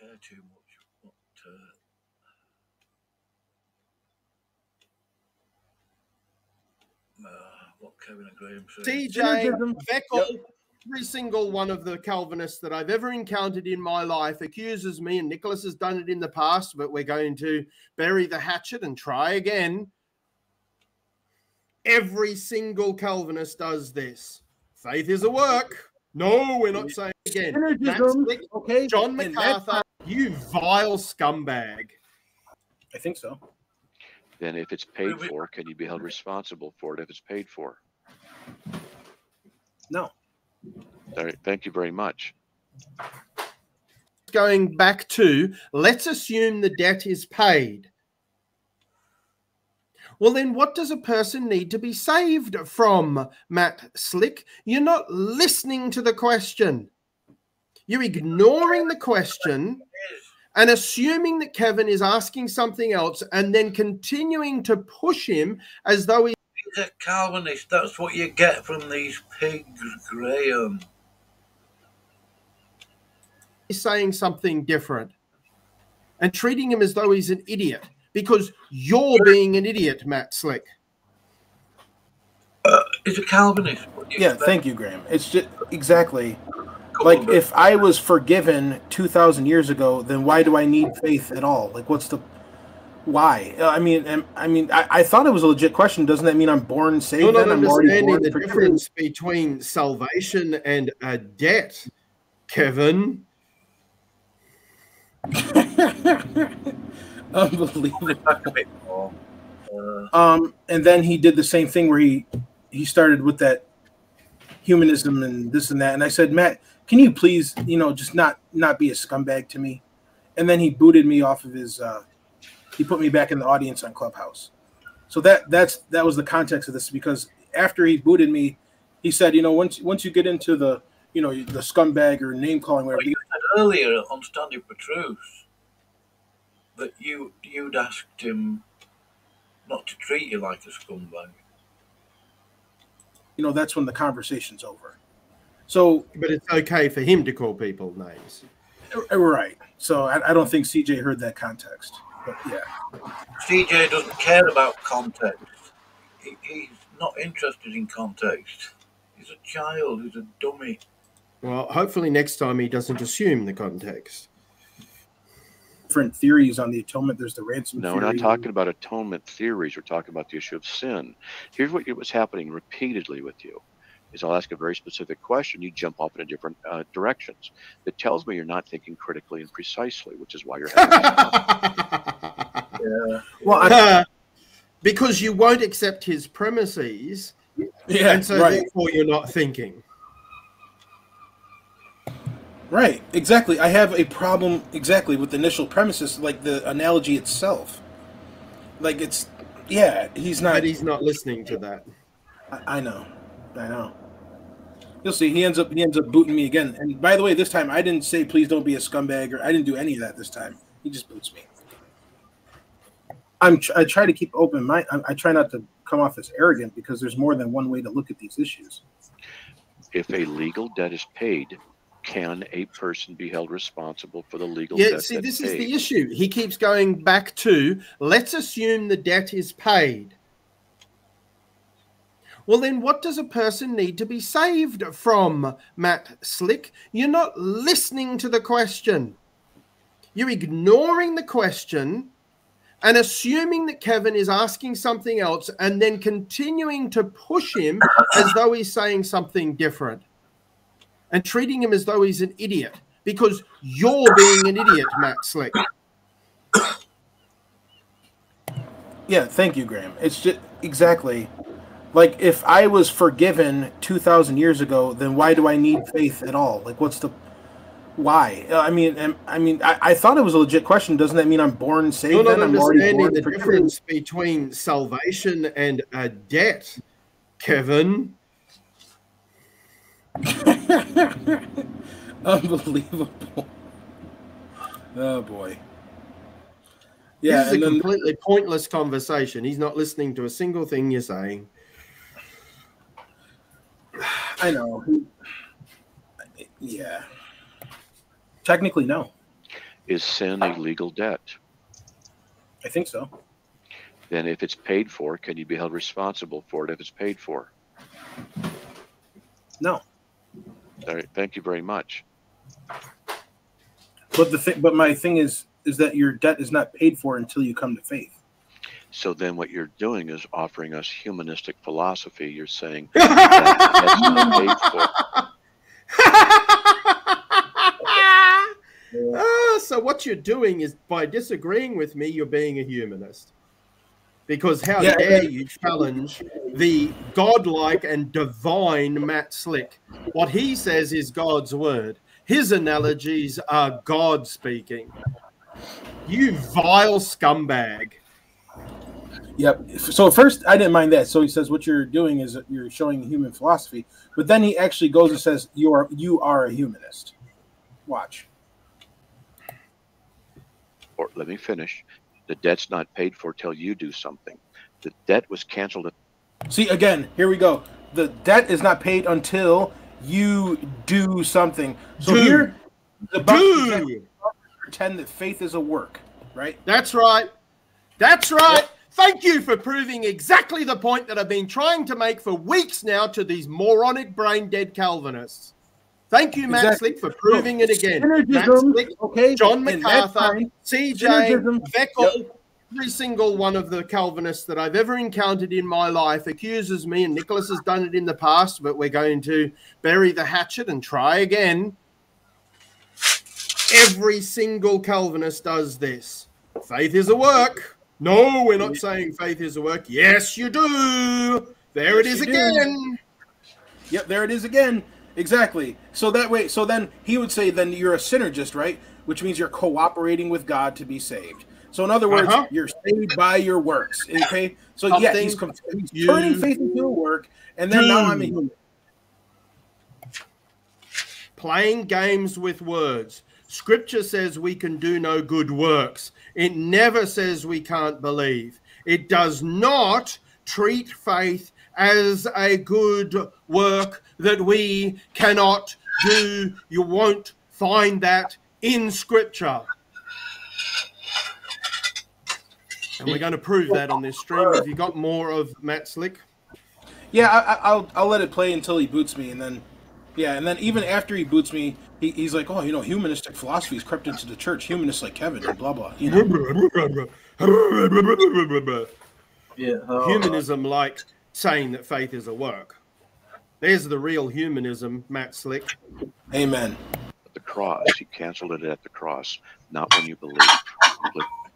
care too much what uh, uh, what Kevin and Graham say. CJ Veckel, every single one of the Calvinists that I've ever encountered in my life accuses me, and Nicholas has done it in the past, but we're going to bury the hatchet and try again. Every single Calvinist does this. Faith is a work. No, we're not saying again. Synergism, okay. John MacArthur, you vile scumbag. I think so. Then if it's paid Wait, wait. for, can you be held responsible for it if it's paid for? No. All right, thank you very much. Going back to let's assume the debt is paid. Well, then what does a person need to be saved from, Matt Slick? You're not listening to the question. You're ignoring the question and assuming that Kevin is asking something else and then continuing to push him as though he He's a Calvinist. That's what you get from these pigs, Graham. He's saying something different and treating him as though he's an idiot because you're being an idiot, Matt Slick. Uh, he's a Calvinist. What do you Yeah, expect? thank you, Graham. It's just exactly Come like if I was forgiven 2,000 years ago, then why do I need faith at all? Like, what's the why? I mean, I mean, I, I thought it was a legit question. Doesn't that mean I'm born saved? You're not then? I'm understanding born the forgiven? difference between salvation and a debt, Kevin. Unbelievable. Back a bit more. Um, and then he did the same thing where he he started with that humanism and this and that. And I said, Matt, can you please, you know, just not not be a scumbag to me? And then he booted me off of his. Uh, he put me back in the audience on Clubhouse. So that that's that was the context of this because after he booted me, he said, you know, once once you get into the you know the scumbag or name calling whatever, you said earlier on for Truth that you you'd asked him not to treat you like a scumbag. you know, that's when the conversation's over. So But it's okay for him to call people names. uh, right. So I, I don't think CJ heard that context. But yeah. CJ doesn't care about context. He, he's not interested in context. He's a child. He's a dummy. Well, hopefully next time he doesn't assume the context. different theories on the atonement. There's the ransom. No, we're not talking about atonement theories. We're talking about the issue of sin. Here's what was happening repeatedly with you. Is I'll ask a very specific question. You jump off in a different uh, directions. That tells me you're not thinking critically and precisely, which is why you're having. Yeah. Well, I, because you won't accept his premises, yeah, and so right, therefore you're not thinking. right, exactly. I have a problem exactly with the initial premises, like the analogy itself. Like it's, yeah, he's not. But he's not listening to that. I, I know, I know. You'll see. He ends up he ends up booting me again. And by the way, this time I didn't say please don't be a scumbag or I didn't do any of that this time. He just boots me. I'm tr- I try to keep open mind. I, I try not to come off as arrogant because there's more than one way to look at these issues. if a legal debt is paid, can a person be held responsible for the legal Yeah, debt? see, that's this is the issue. He keeps going back to let's assume the debt is paid. Well, then what does a person need to be saved from, Matt Slick? You're not listening to the question. You're ignoring the question and assuming that Kevin is asking something else and then continuing to push him as though he's saying something different and treating him as though he's an idiot because you're being an idiot, Matt Slick. Yeah, thank you, Graham. It's just exactly like if I was forgiven 2,000 years ago, then why do I need faith at all? Like, what's the why? Uh, I mean, I mean, I, I thought it was a legit question. Doesn't that mean I'm born saved? You're not? I'm already understanding born the forgiven? difference between salvation and a debt, Kevin. Unbelievable. Oh boy. Yeah, this is a completely pointless conversation. He's not listening to a single thing you're saying. I know. Yeah. Technically, no. Is sin a legal debt? I think so. Then, if it's paid for, can you be held responsible for it if it's paid for? No. All right, thank you very much. But the thing, but my thing is, is that your debt is not paid for until you come to faith. So then, what you're doing is offering us humanistic philosophy. You're saying that that's not paid. Ah, so what you're doing is by disagreeing with me, you're being a humanist. Because how Yeah, dare you challenge the godlike and divine Matt Slick? What he says is God's word. His analogies are God speaking. You vile scumbag. Yep. So first, I didn't mind that. So he says, "What you're doing is you're showing human philosophy," but then he actually goes and says, "You are you are a humanist." Watch. Or let me finish. The debt's not paid for till you do something. The debt was canceled. See again. Here we go. The debt is not paid until you do something. So Do. here, the Bible Do. pretend that faith is a work, right? That's right. That's right. Thank you for proving exactly the point that I've been trying to make for weeks now to these moronic brain dead Calvinists. Thank you, Matt Exactly. Slick, for proving it again. Matt Synergism, Slick, okay. John MacArthur, CJ, synergism, Veckel, every single one of the Calvinists that I've ever encountered in my life accuses me, and Nicholas has done it in the past, but we're going to bury the hatchet and try again. Every single Calvinist does this. Faith is a work. No, we're not saying faith is a work. Yes, you do. There it Yes, is you do. again. Yep, there it is again. Exactly. So that way, so then he would say, then you're a synergist, right? Which means you're cooperating with God to be saved. So in other words, Uh-huh. you're saved by your works. Okay. So yeah, he's, com- he's turning faith into a work, and then now I'm a human. playing games with words. Scripture says we can do no good works. It never says we can't believe. It does not treat faith as a good work that we cannot do. You won't find that in Scripture. And we're going to prove that on this stream. Have you got more of Matt Slick? Yeah, I, I- I'll I'll let it play until he boots me, and then yeah, and then even after he boots me, he, he's like, oh, you know, humanistic philosophy has crept into the church. Humanists like Kevin and blah blah. You know. Yeah. oh, humanism like saying that faith is a work. There's the real humanism, Matt Slick. Amen. at the cross. He canceled it at the cross, not when you believe.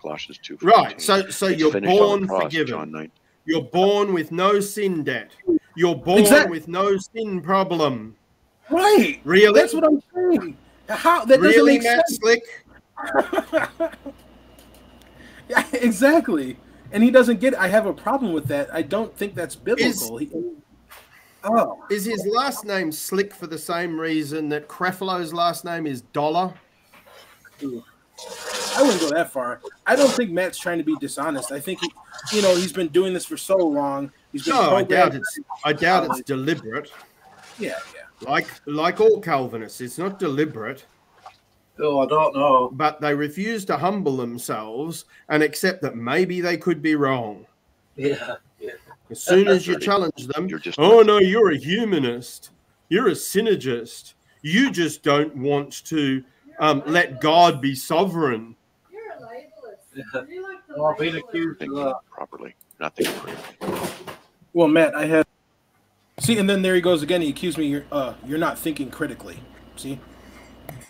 Colossians two. Right. So so It's you're born cross, forgiven. John 9. You're born with no sin debt. You're born Exact- with no sin problem. Right. Really? That's what I'm saying. How that doesn't really, make Matt sense. Slick? Yeah, exactly. And he doesn't get. I have a problem with that. I don't think that's biblical. He, oh, Is his last name Slick for the same reason that Creflo's last name is Dollar? I wouldn't go that far. I don't think Matt's trying to be dishonest. I think he, you know, he's been doing this for so long. He's been No, I doubt it's I doubt it's deliberate. Yeah. Like like all Calvinists, it's not deliberate. oh, I don't know. but they refuse to humble themselves and accept that maybe they could be wrong. Yeah. As soon as you challenge them, You're just- oh no, you're a humanist, you're a synergist. You just don't want to um, let God be sovereign. You're a labelist. Yeah. You like the I've been accused of that. properly, not thinking critically. Well, Matt, I have. See, and then there he goes again. He accused me. You're, uh, you're not thinking critically. See,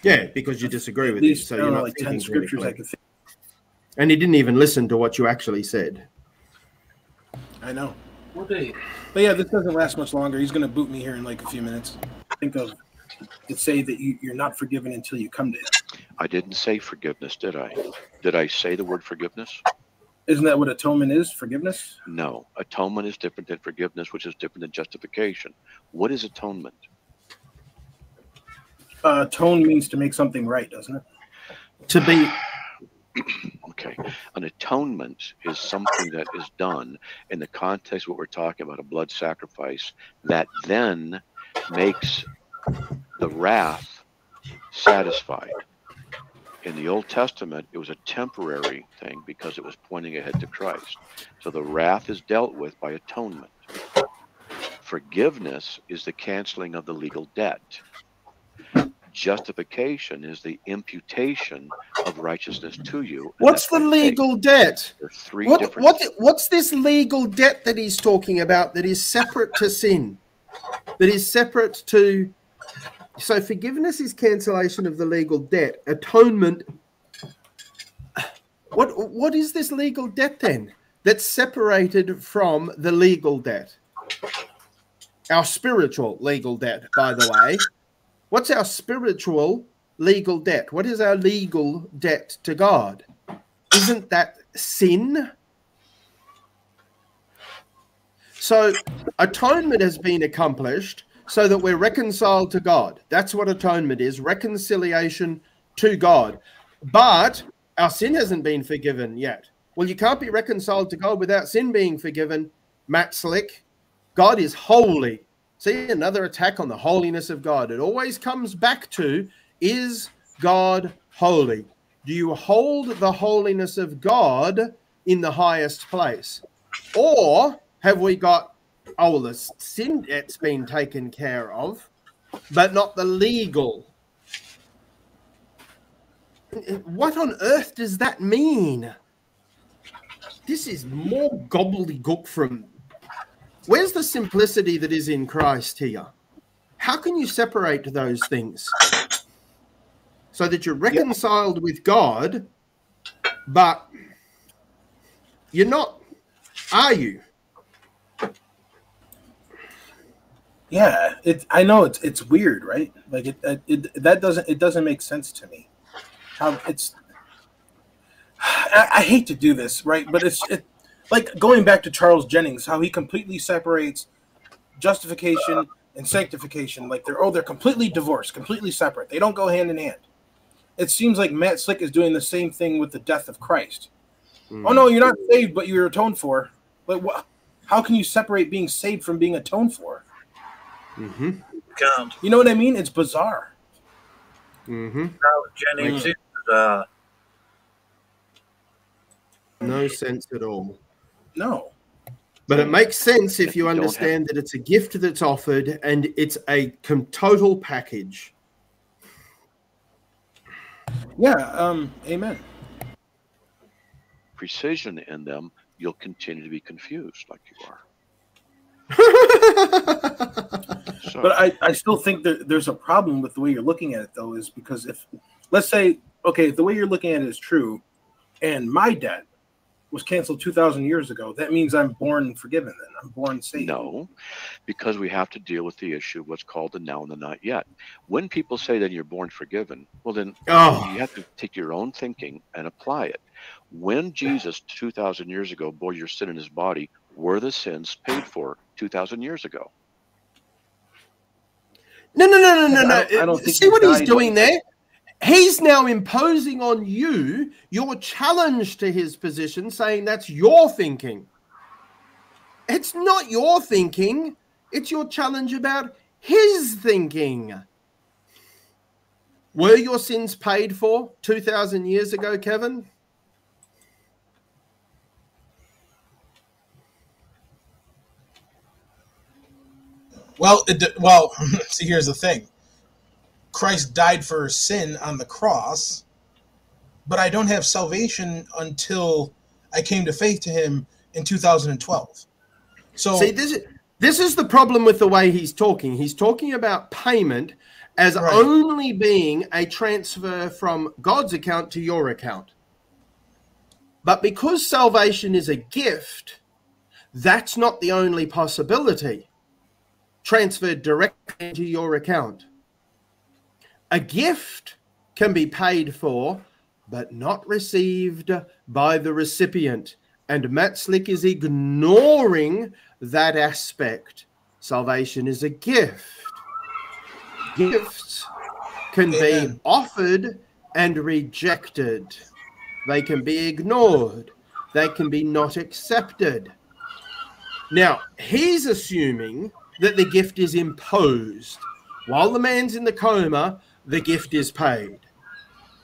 Yeah, because you disagree at with it, least so I you're don't know, not like ten thinking scriptures I critically. could think. And he didn't even listen to what you actually said. I know. Would he? But yeah, this doesn't last much longer. He's going to boot me here in like a few minutes. Think of it say that you, you're not forgiven until you come to Him. I didn't say forgiveness, did I? Did I say the word forgiveness? Isn't that what atonement is? Forgiveness? No. Atonement is different than forgiveness, which is different than justification. What is atonement? Uh, atone means to make something right, doesn't it? To be Okay. An atonement is something that is done in the context of what we're talking about, a blood sacrifice, that then makes the wrath satisfied. In the Old Testament, it was a temporary thing because it was pointing ahead to Christ. So the wrath is dealt with by atonement. Forgiveness is the canceling of the legal debt. Justification is the imputation of righteousness to you. What's the legal debt? There are three What, different. what, what's this legal debt that he's talking about that is separate to sin? That is separate to. So forgiveness is cancellation of the legal debt. Atonement. What what is this legal debt then? That's separated from the legal debt. Our spiritual legal debt, by the way. What's our spiritual legal debt? What is our legal debt to God? Isn't that sin? So atonement has been accomplished so that we're reconciled to God. That's what atonement is reconciliation to God. But our sin hasn't been forgiven yet. Well, you can't be reconciled to God without sin being forgiven. Matt Slick, God is holy. See, another attack on the holiness of God. It always comes back to is God holy? Do you hold the holiness of God in the highest place? Or have we got, oh, the sin debt's been taken care of, but not the legal? What on earth does that mean? This is more gobbledygook from. Where's the simplicity that is in Christ here? How can you separate those things so that you're reconciled with God, but you're not, are you? Yeah, it. I know it's it's weird, right? Like it, it, it that doesn't it doesn't make sense to me. How it's. I, I hate to do this, right? But it's it, like going back to Charles Jennings, how he completely separates justification and sanctification. Like they're oh they're completely divorced, completely separate. They don't go hand in hand. It seems like Matt Slick is doing the same thing with the death of Christ. Hmm. Oh no, you're not saved, but you're atoned for. But what? How can you separate being saved from being atoned for? Mm-hmm. Can't. You know what I mean? It's bizarre. Mm-hmm. Charles Jennings is uh, No sense at all. No. But it makes sense if you You don't have- understand that it's a gift that's offered and it's a com- total package. Yeah. Um. Amen. precision in them, you'll continue to be confused like you are. So, But I, I still think that there's a problem with the way you're looking at it, though, is because if, let's say, okay, the way you're looking at it is true, and my debt was canceled 2,000 years ago, that means I'm born forgiven then. I'm born saved. no, because we have to deal with the issue of what's called the now and the not yet. When people say that you're born forgiven, well, then oh, you have to take your own thinking and apply it. When Jesus, 2,000 years ago, bore your sin in his body, were the sins paid for 2,000 years ago? no, no, no, no, no, I no. don't- I don't think See what he's died. doing there? He's now imposing on you your challenge to his position, saying that's your thinking. It's not your thinking, it's your challenge about his thinking. Were your sins paid for 2,000 years ago, Kevin? Well, it, well, see, here's the thing. Christ died for sin on the cross, but I don't have salvation until I came to faith to Him in 2012. So, See, this is this is the problem with the way he's talking. He's talking about payment as Right. only being a transfer from God's account to your account. But because salvation is a gift, that's not the only possibility. Transferred directly into your account. A gift can be paid for, but not received by the recipient. And Matt Slick is ignoring that aspect. Salvation is a gift. Gifts can be offered and rejected. They can be ignored. They can be not accepted. Now, he's assuming that the gift is imposed. While the man's in the coma, the gift is paid.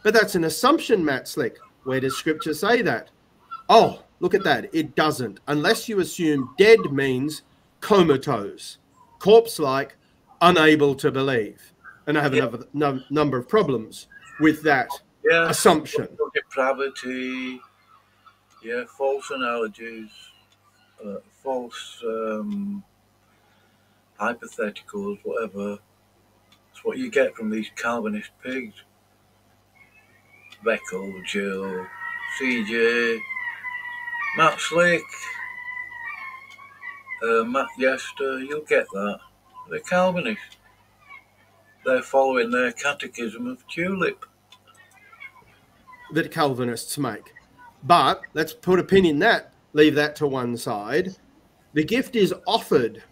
But that's an assumption, Matt Slick. Where does scripture say that? Oh, look at that. It doesn't. Unless you assume dead means comatose, corpse like, unable to believe. And I have Yeah. another num- number of problems with that Yeah. assumption. Depravity. Yeah, false analogies, uh, false um, hypotheticals, whatever. It's what you get from these Calvinist pigs. Beckel, Jill, CJ, Matt Slick, uh, Matt Yester, you'll get that. They're Calvinists. They're following their catechism of tulip. that Calvinists make. But let's put a pin in that, leave that to one side. The gift is offered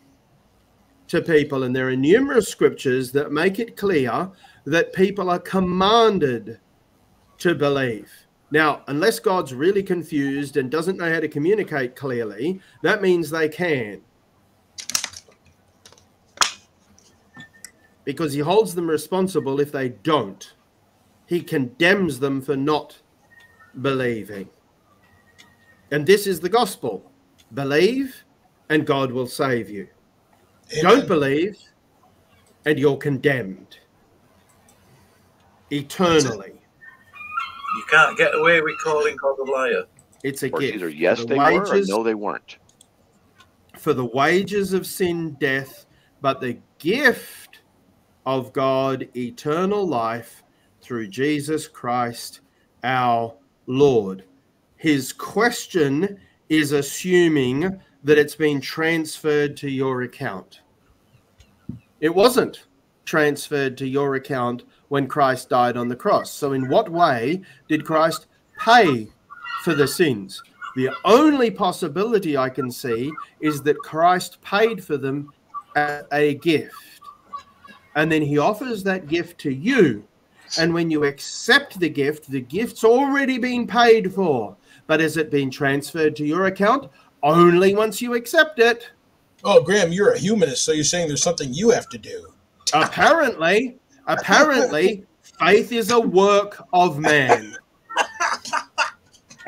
to people, and there are numerous scriptures that make it clear that people are commanded to believe. Now, unless God's really confused and doesn't know how to communicate clearly, that means they can. Because he holds them responsible if they don't he condemns them for not believing. And this is the gospel believe, and God will save you. Don't believe, and you're condemned eternally. You can't get away with calling God a liar. It's a Or gift. either yes the they were or no they weren't. for the wages of sin, death, but the gift of God, eternal life through Jesus Christ our Lord. His question is assuming that it's been transferred to your account. It wasn't transferred to your account when Christ died on the cross. So, in what way did Christ pay for the sins? The only possibility I can see is that Christ paid for them as a gift. And then he offers that gift to you. And when you accept the gift, the gift's already been paid for. But has it been transferred to your account? Only once you accept it. Oh, Graham, you're a humanist, so you're saying there's something you have to do. Apparently, apparently, faith is a work of man.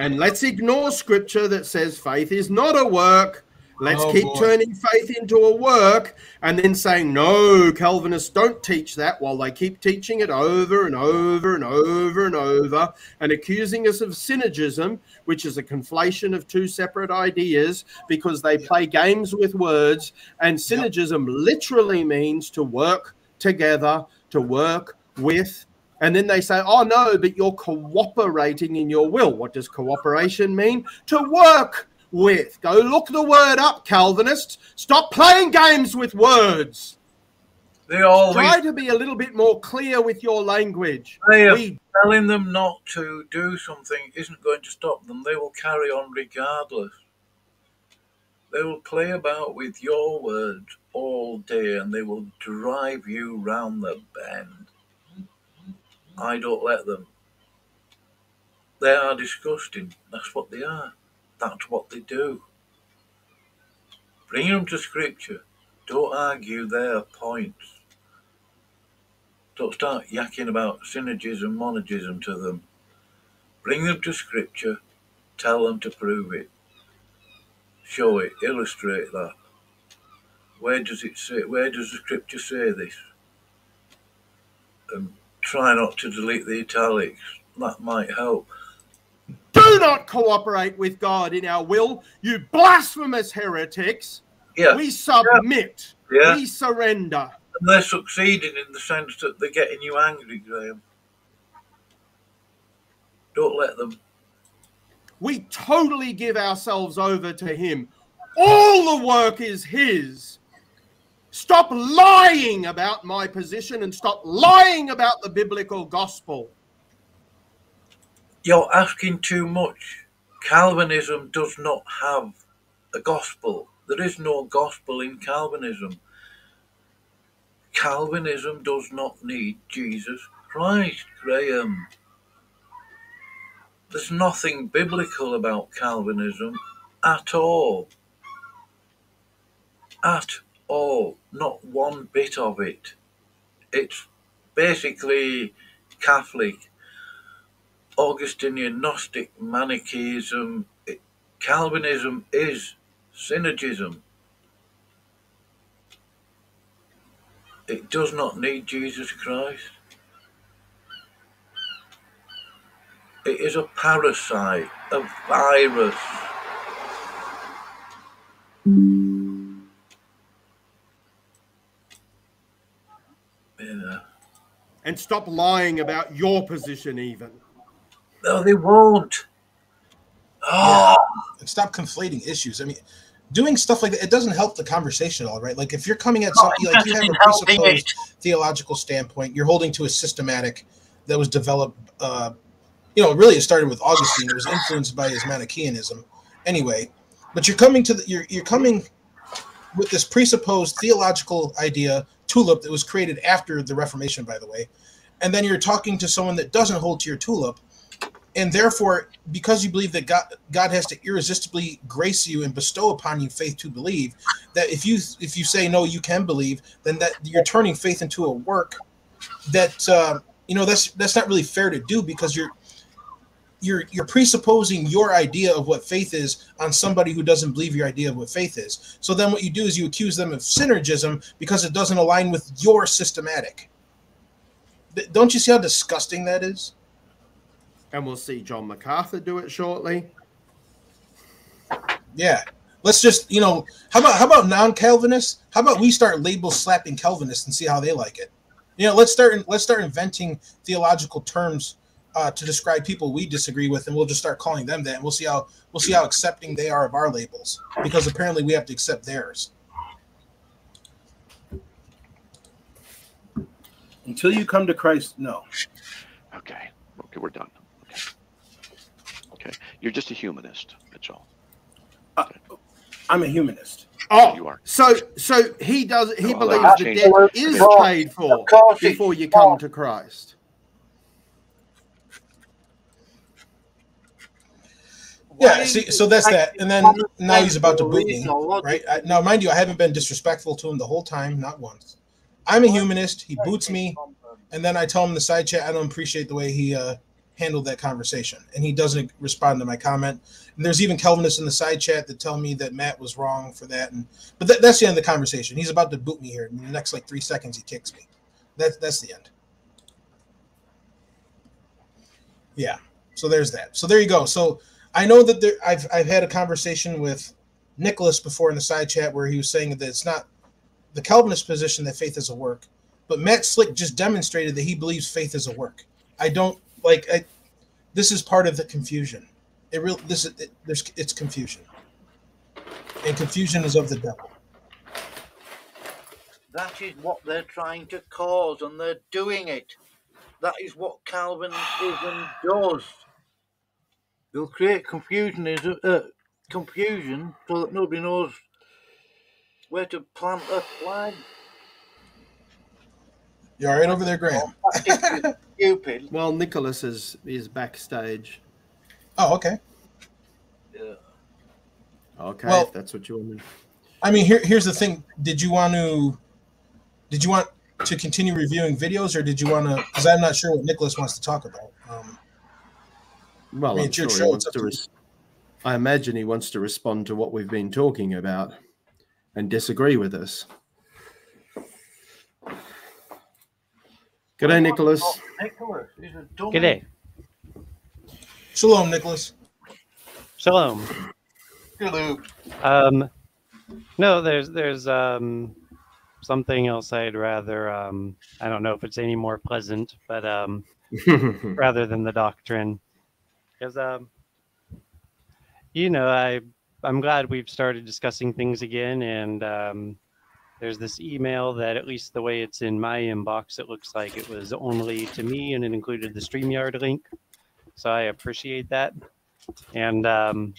And let's ignore scripture that says faith is not a work. Let's Oh, keep boy. turning faith into a work and then saying, no, Calvinists don't teach that while they keep teaching it over and over and over and over and accusing us of synergism, which is a conflation of two separate ideas because they play games with words. And synergism literally means to work together, to work with. And then they say, oh, no, but you're cooperating in your will. What does cooperation mean? To work with. Go look the word up, Calvinists. Stop playing games with words. They always Try to be a little bit more clear with your language. We telling them not to do something isn't going to stop them. They will carry on regardless. They will play about with your words all day and they will drive you round the bend. I don't let them. They are disgusting. That's what they are. That's what they do. Bring them to scripture. Don't argue their points. Don't start yakking about synergism, monergism to them. Bring them to scripture. Tell them to prove it. Show it. Illustrate that. Where does it say? Where does the scripture say this? And try not to delete the italics. That might help. Do not cooperate with God in our will, you blasphemous heretics. Yeah, We submit, yeah. we surrender. And they're succeeding in the sense that they're getting you angry, Graham. Don't let them. We totally give ourselves over to Him. All the work is His. Stop lying about my position and stop lying about the biblical gospel. You're asking too much. Calvinism does not have a gospel. There is no gospel in Calvinism. Calvinism does not need Jesus Christ, Graham. There's nothing biblical about Calvinism at all. At all. Not one bit of it. It's basically Catholic Augustinian Gnostic Manichaeism, Calvinism is synergism. It does not need Jesus Christ. It is a parasite, a virus. Yeah. And stop lying about your position, even. No, they won't. Oh, and stop conflating issues. I mean, doing stuff like that it doesn't help the conversation at all, right? Like if you're coming at something like you have a presupposed theological standpoint, you're holding to a systematic that was developed. Uh, you know, really, it started with Augustine. It was influenced by his Manichaeanism, anyway. But you're coming to the, you're you're coming with this presupposed theological idea tulip that was created after the Reformation, by the way, and then you're talking to someone that doesn't hold to your tulip, and therefore, because you believe that God God has to irresistibly grace you and bestow upon you faith to believe, that if you if you say no, you can believe, then that you're turning faith into a work that uh, you know that's that's not really fair to do because you're you're you're presupposing your idea of what faith is on somebody who doesn't believe your idea of what faith is. So then what you do is you accuse them of synergism because it doesn't align with your systematic. Don't you see how disgusting that is? And we'll see John MacArthur do it shortly. Yeah. Let's just, you know, how about how about non-Calvinists? How about we start label slapping Calvinists and see how they like it? You know, let's start let's start inventing theological terms uh, to describe people we disagree with, and we'll just start calling them that, and we'll see how we'll see how accepting they are of our labels, because apparently we have to accept theirs. Until you come to Christ, no. Okay. Okay, we're done. Okay. Okay. You're just a humanist. That's all. I'm a humanist. Oh, You are. so so he does. He No, believes I'll the change debt it. is Of course- paid for of course it's before you come not. to Christ. Yeah, see, so that's that, and then now he's about to boot me, right? I, now, mind you, I haven't been disrespectful to him the whole time, not once. I'm a humanist. He boots me, and then I tell him in the side chat I don't appreciate the way he uh, handled that conversation, and he doesn't respond to my comment. And there's even Calvinists in the side chat that tell me that Matt was wrong for that, and but that, that's the end of the conversation. He's about to boot me here. In the next like three seconds, he kicks me. That's that's the end. Yeah. So there's that. So there you go. So I know that there, I've I've had a conversation with Nicholas before in the side chat where he was saying that it's not the Calvinist position that faith is a work, but Matt Slick just demonstrated that he believes faith is a work. I don't like. I, this is part of the confusion. It really this is it, there's it's confusion, and confusion is of the devil. That is what they're trying to cause, and they're doing it. That is what Calvinism does. They'll create confusion, uh, confusion, so that nobody knows where to plant a flag. You all right over there, Graham? Practically stupid. Well, Nicholas is is backstage. Oh, okay. Yeah. Okay, Well- if that's what you want. to I mean, here here's the thing. Did you want to? Did you want to continue reviewing videos, or did you want to? Because I'm not sure what Nicholas wants to talk about. Um, Well, I mean, I'm it's your sure show, he wants it's up to. to. Res- I imagine he wants to respond to what we've been talking about and disagree with us. Good day, Nicholas. Nicholas, he's a dummy. Good day. Shalom, Nicholas. Shalom. Hello. Um, no, there's there's um, something else I'd rather um, I don't know if it's any more pleasant, but um, rather than the doctrine, because um, you know I I'm glad we've started discussing things again, and um, there's this email that at least the way it's in my inbox, it looks like it was only to me, and it included the Streamyard link, so I appreciate that, and um,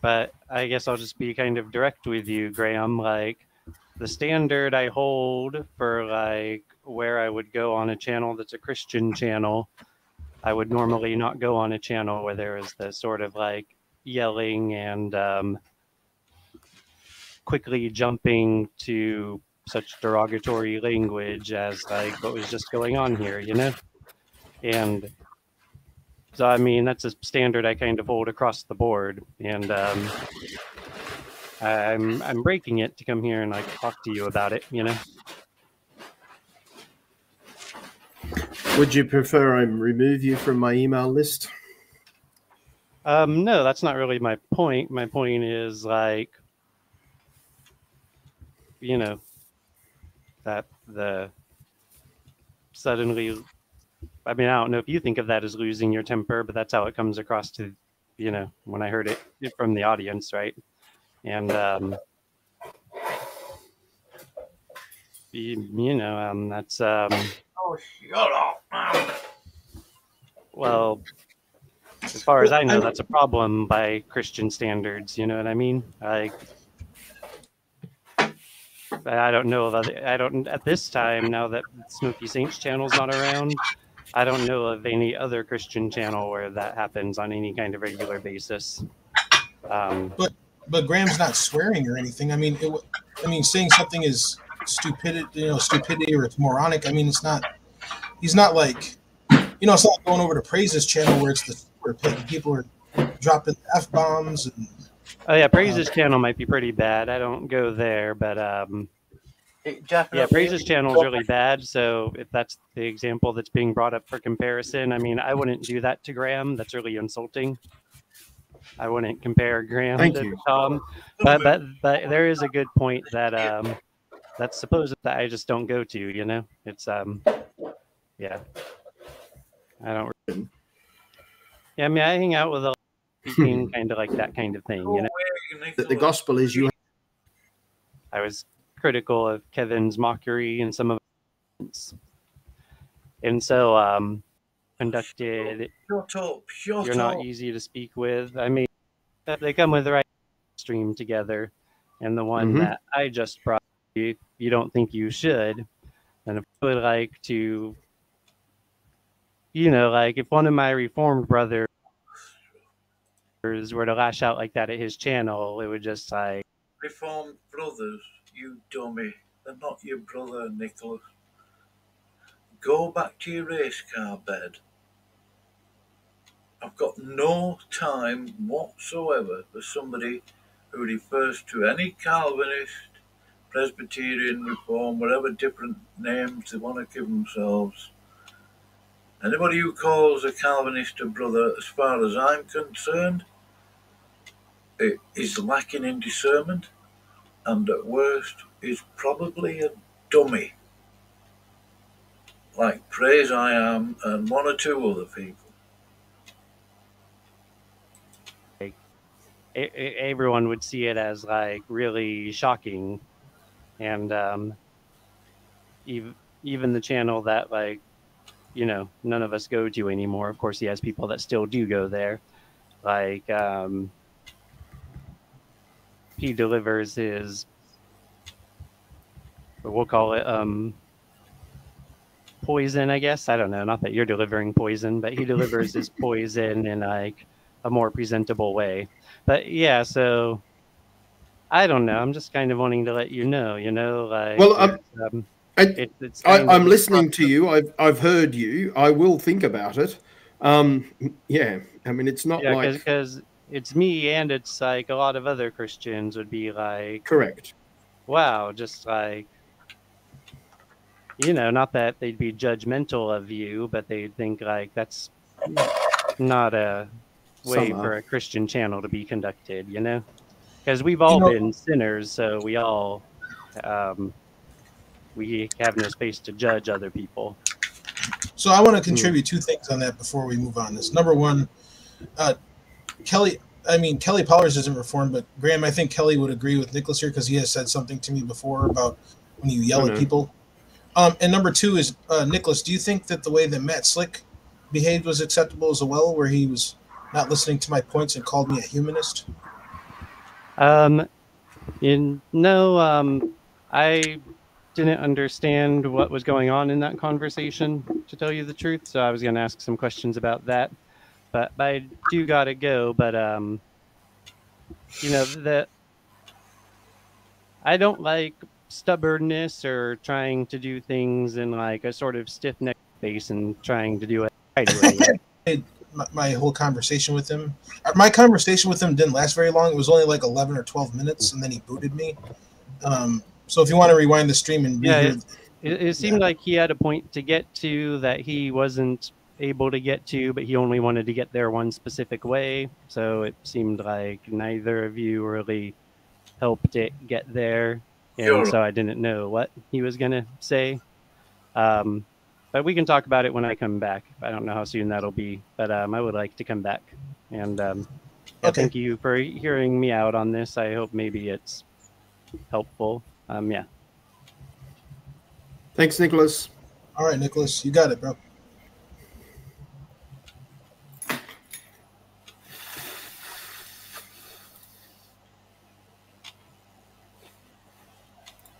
but I guess I'll just be kind of direct with you, Graham. Like the standard I hold for like where I would go on a channel that's a Christian channel, I would normally not go on a channel where there is the sort of like yelling and um, quickly jumping to such derogatory language as like what was just going on here, you know? And So I mean, that's a standard I kind of hold across the board, and um, I'm I'm breaking it to come here and like talk to you about it. You know. Would you prefer I remove you from my email list? Um, no, that's not really my point. My point is like, you know, that the suddenly, I mean, I don't know if you think of that as losing your temper, but that's how it comes across to, you know, when I heard it from the audience, right? And, um, you, you know, um, that's, um, Oh, shut up, well, as far as I know, that's a problem by Christian standards. You know what I mean? Like, I don't know of other. I don't at this time now that Smoky Saints channel's not around. I don't know of any other Christian channel where that happens on any kind of regular basis. Um, But but Graham's not swearing or anything. I mean, it, I mean, saying something is stupidity, you know, stupidity or it's moronic. I mean, it's not. He's not like, you know, it's not going over to Praise's channel where it's the where people are dropping f bombs and oh yeah, Praise's channel might be pretty bad. I don't go there, but um, It yeah, definitely Praise's channel is really bad. So if that's the example that's being brought up for comparison, I mean, I wouldn't do that to Graham. That's really insulting. I wouldn't compare Graham Thank to you. Tom. But but but there is a good point that um that's supposed that I just don't go to. You know, it's um yeah. I don't. Yeah, I mean, I hang out with a lot of speaking kind of like that kind of thing. You know, away, That the gospel is you I was critical of Kevin's mockery and some of his and so um conducted Shut up, shut you're up. not easy to speak with. I mean, they come with the right stream together, and the one Mhm. that I just brought you, you don't think you should. And if I would like to, you know, like if one of my reformed brothers were to lash out like that at his channel, it would just like, Reformed brothers, you dummy. They're not your brother, Nicholas. Go back to your race car bed. I've got no time whatsoever for somebody who refers to any Calvinist, Presbyterian, Reform, whatever different names they want to give themselves. Anybody who calls a Calvinist a brother, as far as I'm concerned, i- is lacking in discernment and at worst is probably a dummy. Like Praise I Am and one or two other people. everyone would see it as like really shocking, and um, even even the channel that like you know none of us go to anymore. Of course, he has people that still do go there, like um, he delivers his we'll call it um poison i guess i don't know not that you're delivering poison but he delivers his poison in like a more presentable way but yeah so i don't know i'm just kind of wanting to let you know you know like Well, it's, um, I, it, it's I, I'm listening to you. I've I've heard you. I will think about it. Um, yeah, I mean, it's not yeah like because it's me and it's like a lot of other christians would be like correct. wow, just like, you know, not that they'd be judgmental of you, but they'd think like that's not a way Some are. for a Christian channel to be conducted, you know? Because we've all know- been sinners, so we all, um, we have no space to judge other people. So I want to contribute two things on that before we move on. This number one, uh, Kelly. I mean, Kelly Pollers isn't reformed, but Graham, I think Kelly would agree with Nicholas here because he has said something to me before about when you yell I at people. Um, and number two is uh, Nicholas. Do you think that the way that Matt Slick behaved was acceptable as well, where he was not listening to my points and called me a humanist? Um, in no, um, I didn't understand what was going on in that conversation, to tell you the truth. So I was going to ask some questions about that, but, but I do gotta go. But um, you know that I don't like stubbornness or trying to do things in like a sort of stiff neck face and trying to do it right away. my, my whole conversation with him. Uh, My conversation with him didn't last very long. It was only like eleven or twelve minutes, and then he booted me. Um, so if you want to rewind the stream and Yeah, rehear- It, it seemed like he had a point to get to that he wasn't able to get to, but he only wanted to get there one specific way. So it seemed like neither of you really helped it get there. And Sure. so I didn't know what he was going to say. Um, but we can talk about it when I come back. I don't know how soon that'll be, but um, I would like to come back. And um, Okay. thank you for hearing me out on this. I hope maybe it's helpful. Um, yeah. Thanks, Nicholas. all right, Nicholas, you got it, bro.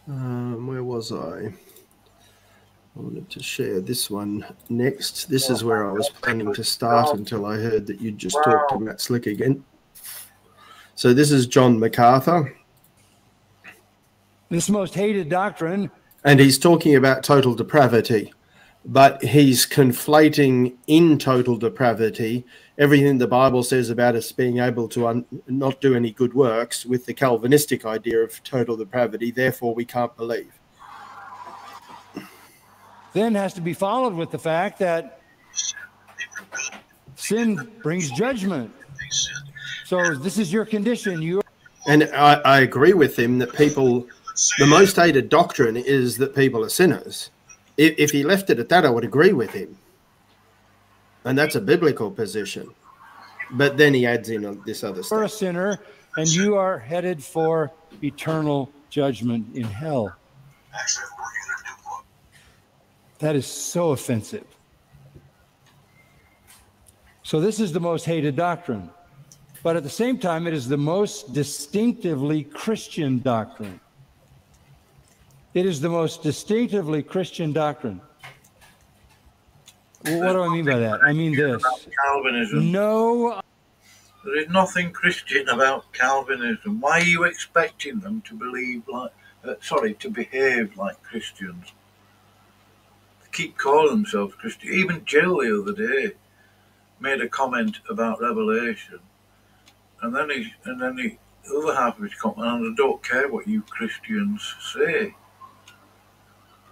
Um, where was I? I wanted to share this one next. This is where I was planning to start until I heard that you just talked to Matt Slick again. So this is John MacArthur, This most hated doctrine and he's talking about total depravity, but he's conflating in total depravity everything the Bible says about us being able to un- not do any good works with the Calvinistic idea of total depravity. Therefore, we can't believe. then has to be followed with the fact that sin brings judgment. So this is your condition. You And I, I agree with him that people, the most hated doctrine is that people are sinners. If, if he left it at that, I would agree with him. And that's a biblical position. But then he adds in on this other stuff. You're a sinner and you are headed for eternal judgment in hell. That is so offensive. So, this is the most hated doctrine. But at the same time, it is the most distinctively Christian doctrine. It is the most distinctively Christian doctrine. Well, what do I mean by that? I mean this Calvinism. no There is nothing Christian about Calvinism. Why are you expecting them to believe like, uh, sorry, to behave like Christians? They keep calling themselves Christian. Even Jill the other day made a comment about Revelation, and then he, and then he, the other half of his comment, and I don't care what you Christians say.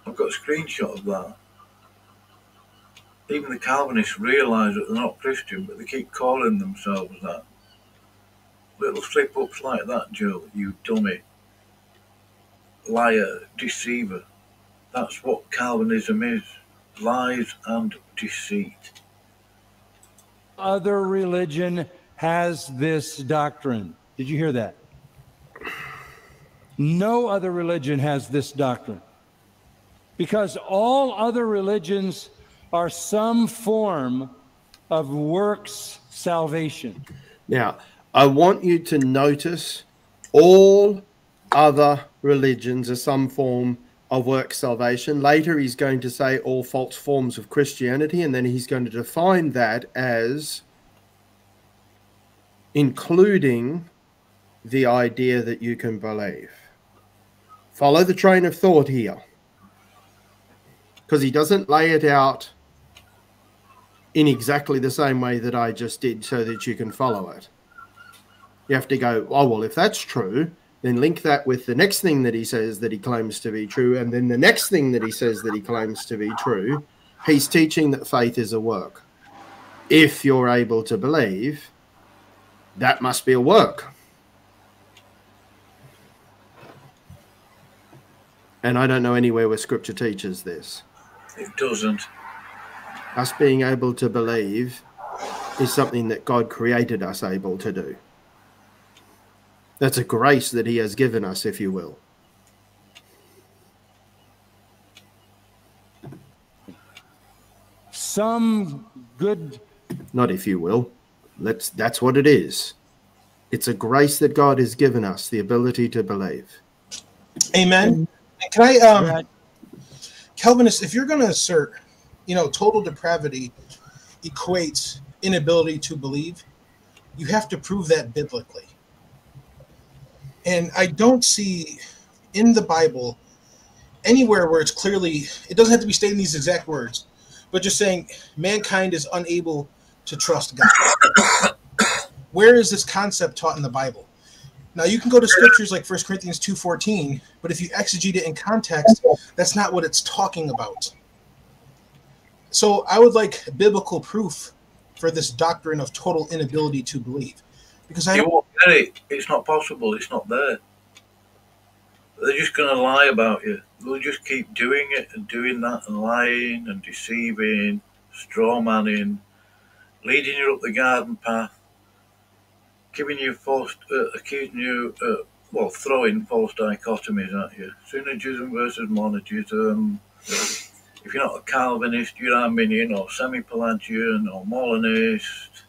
I've got a screenshot of that. Even the Calvinists realise that they're not Christian, but they keep calling themselves that. Little slip ups like that, Joe, you dummy. Liar, deceiver. That's what Calvinism is lies and deceit. other religion has this doctrine. Did you hear that? No other religion has this doctrine. Because all other religions are some form of works salvation. Now, I want you to notice all other religions are some form of work salvation. Later, he's going to say all false forms of Christianity, and then he's going to define that as including the idea that you can believe. Follow the train of thought here because he doesn't lay it out in exactly the same way that I just did so that you can follow it. You have to go, oh, well, if that's true, then link that with the next thing that he says that he claims to be true, and then the next thing that he says that he claims to be true. He's teaching that faith is a work. If you're able to believe, that must be a work. And I don't know anywhere where scripture teaches this. It doesn't. Us being able to believe is something that God created us able to do. That's a grace that He has given us, if you will. Some good Not if you will. Let's that's what it is. It's a grace that God has given us, the ability to believe. Amen. Can I, um, Right. Calvinist, if you're going to assert, you know, total depravity equates inability to believe, you have to prove that biblically. And I don't see in the Bible anywhere where it's clearly, it doesn't have to be stating these exact words, but just saying mankind is unable to trust God. Where is this concept taught in the Bible? Now you can go to scriptures like 1 Corinthians 2:14, but if you exegete it in context, that's not what it's talking about. So I would like biblical proof for this doctrine of total inability to believe. Because I You won't get it. It's not possible. It's not there. They're just going to lie about you. They'll just keep doing it and doing that and lying and deceiving, straw manning, leading you up the garden path, giving you false, uh, accusing you, uh, well, throwing false dichotomies at you. Synergism versus monergism. If you're not a Calvinist, you're Arminian or semi-Pelagian or Molinist,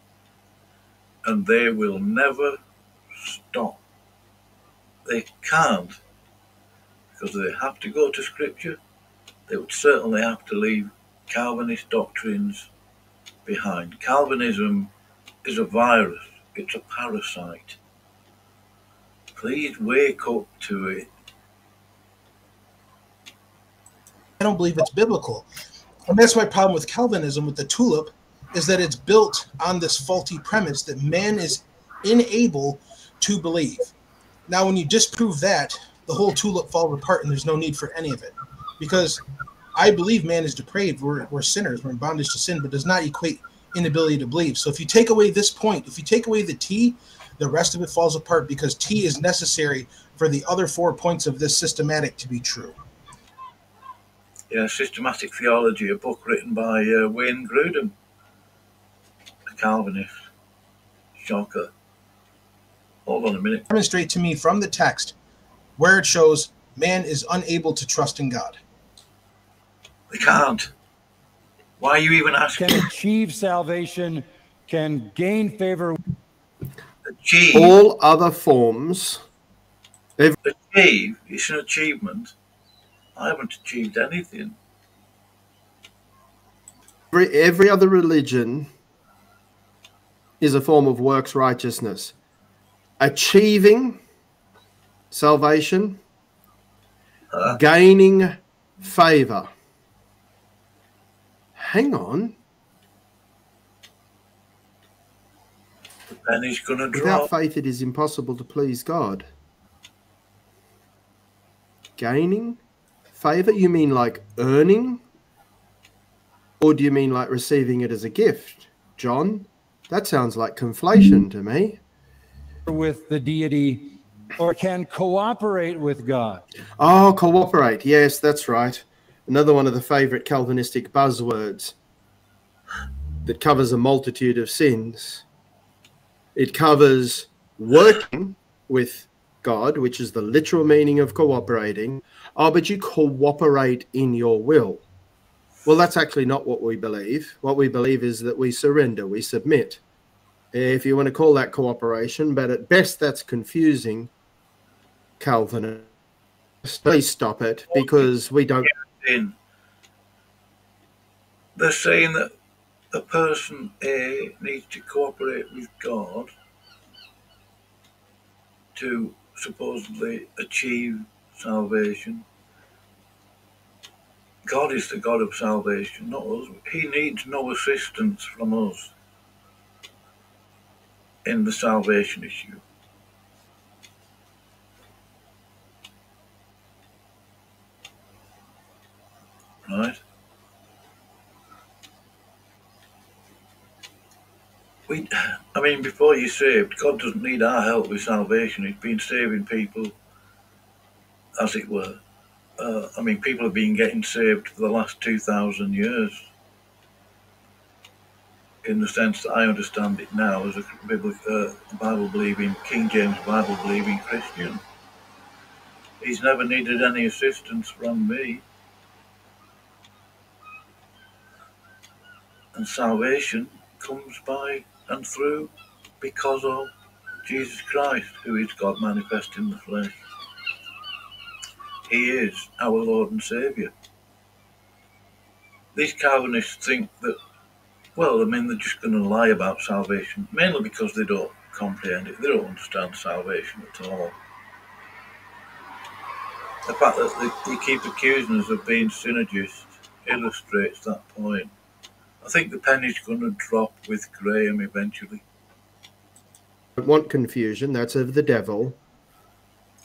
and they will never stop. They can't because they have to go to scripture. They would certainly have to leave Calvinist doctrines behind. Calvinism is a virus, it's a parasite. Please wake up to it. I don't believe it's biblical. And that's my problem with Calvinism, with the tulip, is that it's built on this faulty premise that man is unable to believe. Now, when you disprove that, the whole tulip falls apart and there's no need for any of it. Because I believe man is depraved, we're, we're sinners, we're in bondage to sin, but does not equate inability to believe. So if you take away this point, if you take away the T, the rest of it falls apart because T is necessary for the other four points of this systematic to be true. Yeah, Systematic Theology, a book written by uh, Wayne Grudem, a Calvinist. Shocker. Hold on a minute. Demonstrate to me from the text where it shows man is unable to trust in God. They can't. Why are you even asking? Can achieve salvation, can gain favor Achieve, All other forms, achieve, it's an achievement. I haven't achieved anything. every, every other religion is a form of works righteousness. Achieving salvation, Uh, gaining favor. Hang on. the penny's going to drop. Without faith, it is impossible to please God. Gaining favor? You mean like earning? Or do you mean like receiving it as a gift? John, that sounds like conflation to me. with the deity or can cooperate with God. Oh, cooperate. Yes, that's right. Another one of the favorite Calvinistic buzzwords that covers a multitude of sins. It covers working with God, which is the literal meaning of cooperating. Oh, but you cooperate in your will. Well, that's actually not what we believe. What we believe is that we surrender, we submit. If you want to call that cooperation, but at best that's confusing, Calvin. Please stop it because we don't. They're saying that a person A needs to cooperate with God to supposedly achieve salvation. God is the God of salvation, not us. He needs no assistance from us in the salvation issue. Right? We, I mean, before you're saved, God doesn't need our help with salvation. He's been saving people, as it were. Uh, I mean, people have been getting saved for the last 2,000 years. In the sense that I understand it now as a uh, Bible believing, King James Bible believing Christian. He's never needed any assistance from me. And salvation comes by and through because of Jesus Christ, who is God manifest in the flesh. He is our Lord and Saviour. These Calvinists think that, well, I mean, they're just going to lie about salvation, mainly because they don't comprehend it. They don't understand salvation at all. The fact that they, they keep accusing us of being synergists illustrates that point. I think the penny's going to drop with Graham eventually. Don't want confusion. That's of the devil.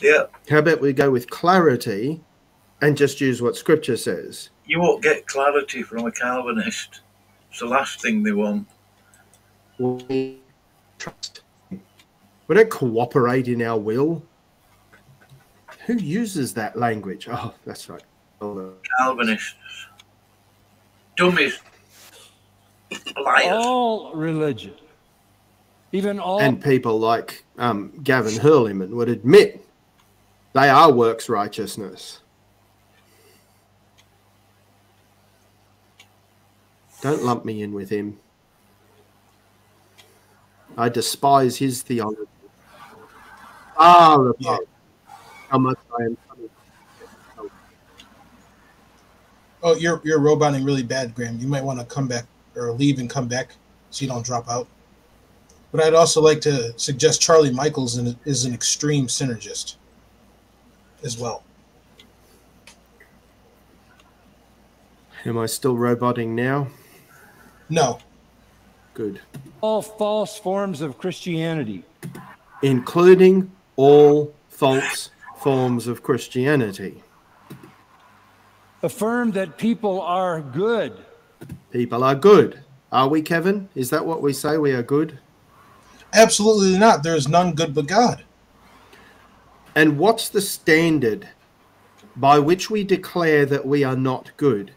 Yeah, How about we go with clarity and just use what Scripture says? you won't get clarity from a Calvinist. It's the last thing they want. We trust. We don't cooperate in our will. Who uses that language? Oh, that's right. Calvinists. Dummies. Liars. All religion, even all And people like um, Gavin Hurleyman would admit they are works righteousness. Don't lump me in with him. I despise his theology. Ah, Far above how much I am. Oh, you're you're roboting really bad, Graham. You might want to come back or leave and come back so you don't drop out. But I'd also like to suggest Charlie Michaels is an extreme synergist as well. Am I still roboting now? No, Good. all false forms of Christianity. Including all false forms of Christianity. Affirm that people are good. People are good. Are we, Kevin? Is that what we say? We are good? absolutely not. There is none good but God. And what's the standard by which we declare that we are not good?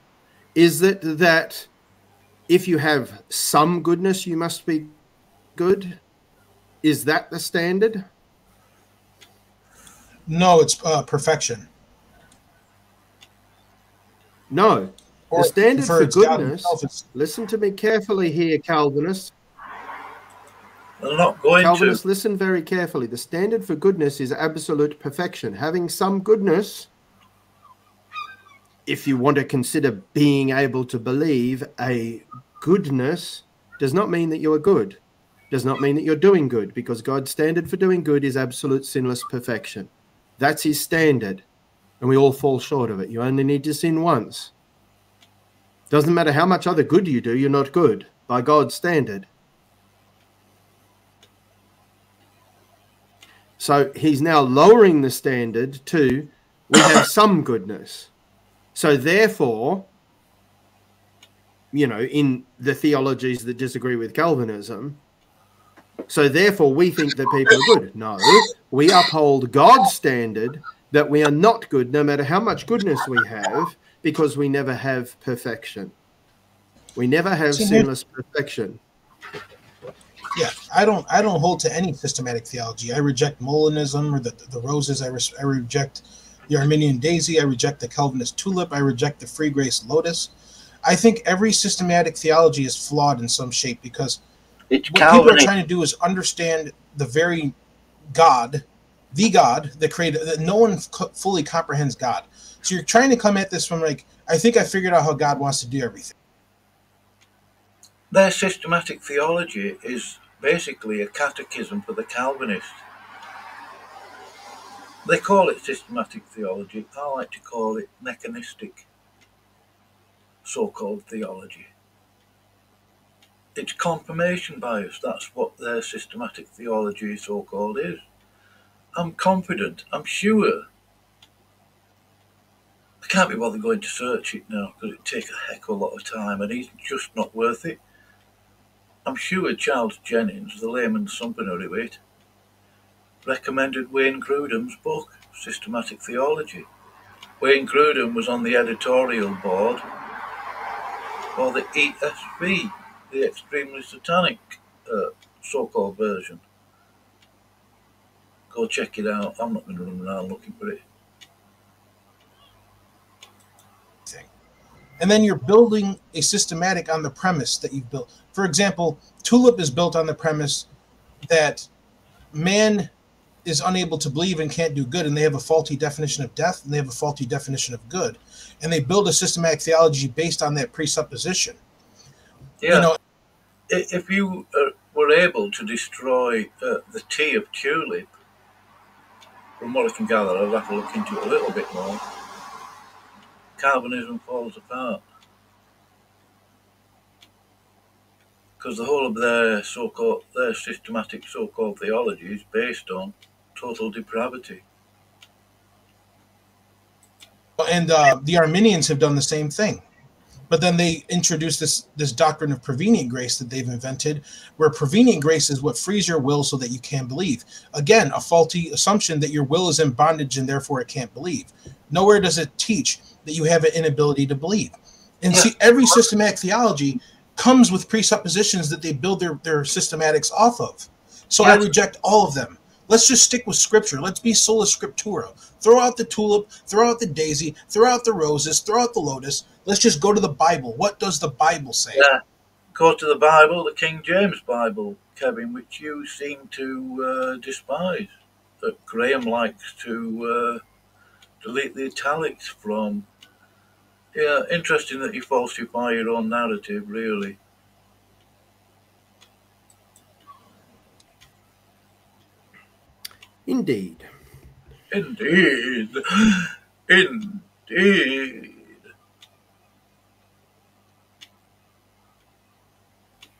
Is it that if you have some goodness, you must be good? Is that the standard? No, it's uh, perfection. No. Or the standard for for it's God goodness, listen to me carefully here, Calvinist. They're not going Calvinists, to. listen very carefully. The standard for goodness is absolute perfection. Having some goodness, if you want to consider being able to believe a goodness, does not mean that you are good. Does not mean that you're doing good, because God's standard for doing good is absolute sinless perfection. That's his standard, and we all fall short of it. You only need to sin once. Doesn't matter how much other good you do, you're not good by God's standard. So he's now lowering the standard to we have some goodness. So therefore, you know, in the theologies that disagree with Calvinism, so therefore we think that people are good. No, we uphold God's standard that we are not good no matter how much goodness we have because we never have perfection. We never have sinless perfection. Yeah, I don't I don't hold to any systematic theology. I reject Molinism or the the roses. I, res, I reject the Arminian daisy. I reject the Calvinist tulip. I reject the free grace lotus. I think every systematic theology is flawed in some shape because It's what people are trying to do is understand the very God, the God that created that no one co- fully comprehends God. So you're trying to come at this from like I think I figured out how God wants to do everything. Their systematic theology is basically a catechism for the Calvinist. They call it systematic theology. I like to call it mechanistic so called theology. It's confirmation bias. That's what their systematic theology so called is. I'm confident, I'm sure. I can't be bothered going to search it now because it'd take a heck of a lot of time and it's just not worth it. I'm sure Charles Jennings, the layman's summary of it, recommended Wayne Grudem's book, Systematic Theology. Wayne Grudem was on the editorial board for the ESV, the extremely satanic uh, so-called version. Go check it out. I'm not going to run around looking for it. And then you're building a systematic on the premise that you've built. For example, Tulip is built on the premise that man is unable to believe and can't do good, and they have a faulty definition of death and they have a faulty definition of good, and they build a systematic theology based on that presupposition. Yeah. You know, if you uh, were able to destroy uh, the T of tulip, from what I can gather, I'll have to look into it a little bit more. Calvinism falls apart. because the whole of their so-called their systematic so-called theology is based on total depravity. And uh, the Arminians have done the same thing. But then they introduce this this doctrine of prevenient grace that they've invented, where prevenient grace is what frees your will so that you can believe. Again, a faulty assumption that your will is in bondage and therefore it can't believe. Nowhere does it teach that you have an inability to believe. And see, every systematic theology comes with presuppositions that they build their, their systematics off of. So I reject all of them. Let's just stick with scripture. Let's be sola scriptura. Throw out the tulip, throw out the daisy, throw out the roses, throw out the lotus. Let's just go to the Bible. What does the Bible say? Yeah. Go to the Bible, the King James Bible, Kevin, which you seem to uh, despise. That Graham likes to uh, delete the italics from. Yeah, interesting that you falsify your own narrative, really. Indeed. Indeed. Indeed.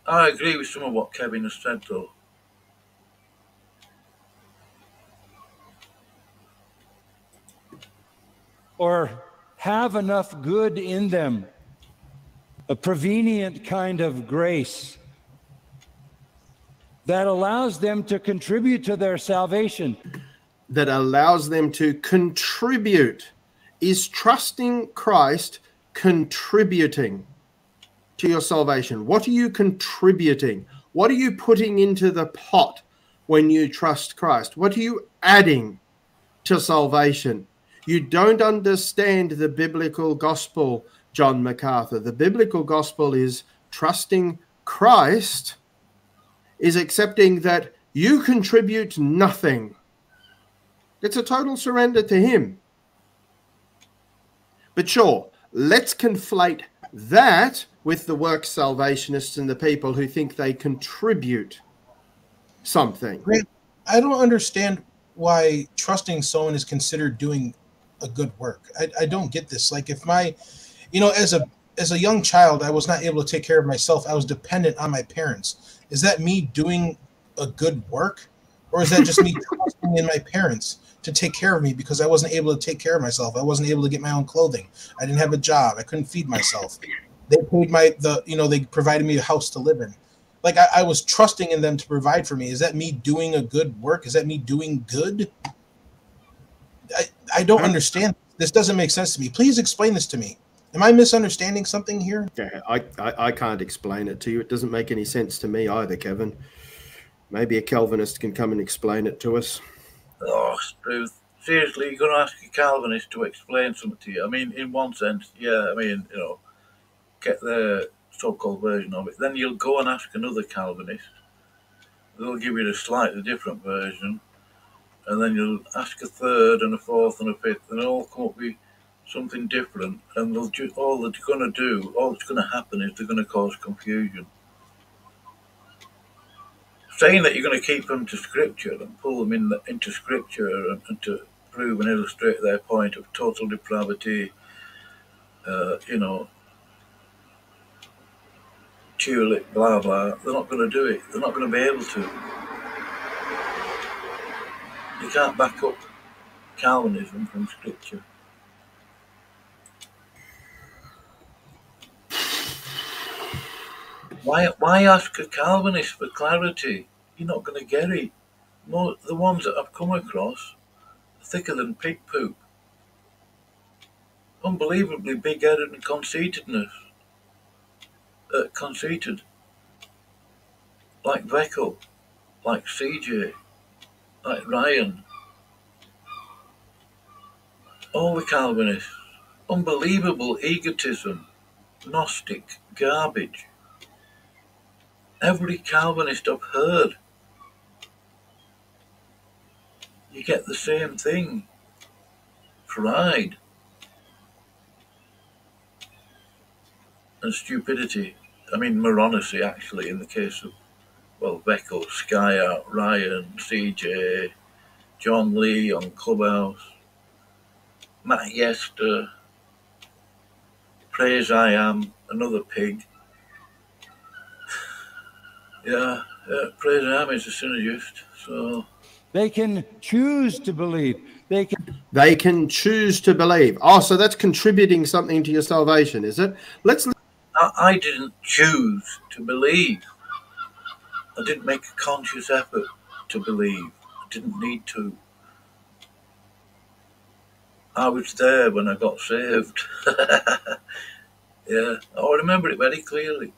I agree with some of what Kevin has said, though. or have enough good in them, a prevenient kind of grace that allows them to contribute to their salvation. that allows them to contribute is trusting Christ contributing to your salvation. What are you contributing? What are you putting into the pot when you trust Christ? What are you adding to salvation? You don't understand the biblical gospel, John MacArthur. The biblical gospel is trusting Christ, is accepting that you contribute nothing. It's a total surrender to Him. But sure, let's conflate that with the work salvationists and the people who think they contribute something. I don't understand why trusting someone is considered doing a good work. I, I don't get this. Like if my, you know, as a as a young child, I was not able to take care of myself. I was dependent on my parents. Is that me doing a good work, or is that just me trusting in my parents to take care of me because I wasn't able to take care of myself? I wasn't able to get my own clothing. I didn't have a job. I couldn't feed myself. They paid my the you know they provided me a house to live in like I, I was trusting in them to provide for me. Is that me doing a good work? Is that me doing good? I, I don't understand. This doesn't make sense to me. Please explain this to me. Am I misunderstanding something here? Yeah, I, I, I can't explain it to you. It doesn't make any sense to me either, Kevin. Maybe a Calvinist can come and explain it to us. Oh, Ruth, seriously, you're going to ask a Calvinist to explain something to you? I mean, in one sense, yeah, I mean, you know, get the so called version of it. Then you'll go and ask another Calvinist. They'll give you a slightly different version. And then you'll ask a third and a fourth and a fifth, and they'll all come up with something different. And they'll ju- all they're going to do, all that's going to happen is they're going to cause confusion. Saying that you're going to keep them to scripture and pull them in the, into scripture and, and to prove and illustrate their point of total depravity, uh, you know, tulip, blah blah. They're not going to do it. They're not going to be able to. You can't back up Calvinism from Scripture. Why, why ask a Calvinist for clarity? You're not going to get it. More, the ones that I've come across are thicker than pig poop. Unbelievably big-headed and conceitedness. Uh, conceited. Like Veckel, like CJ, like Ryan. All the Calvinists. Unbelievable egotism. Gnostic garbage. Every Calvinist I've heard. You get the same thing. Pride. And stupidity. I mean, moronicy, actually, in the case of, well, Veckel, Skyart, Ryan, CJ, John Lee on Clubhouse, Matt Yester, Praise I Am, another pig. Yeah, yeah praise am is a synergist. So They can choose to believe. They can They can choose to believe. Oh, so that's contributing something to your salvation, is it? Let's I, I didn't choose to believe. I didn't make a conscious effort to believe. I didn't need to. I was there when I got saved. yeah, oh, I remember it very clearly.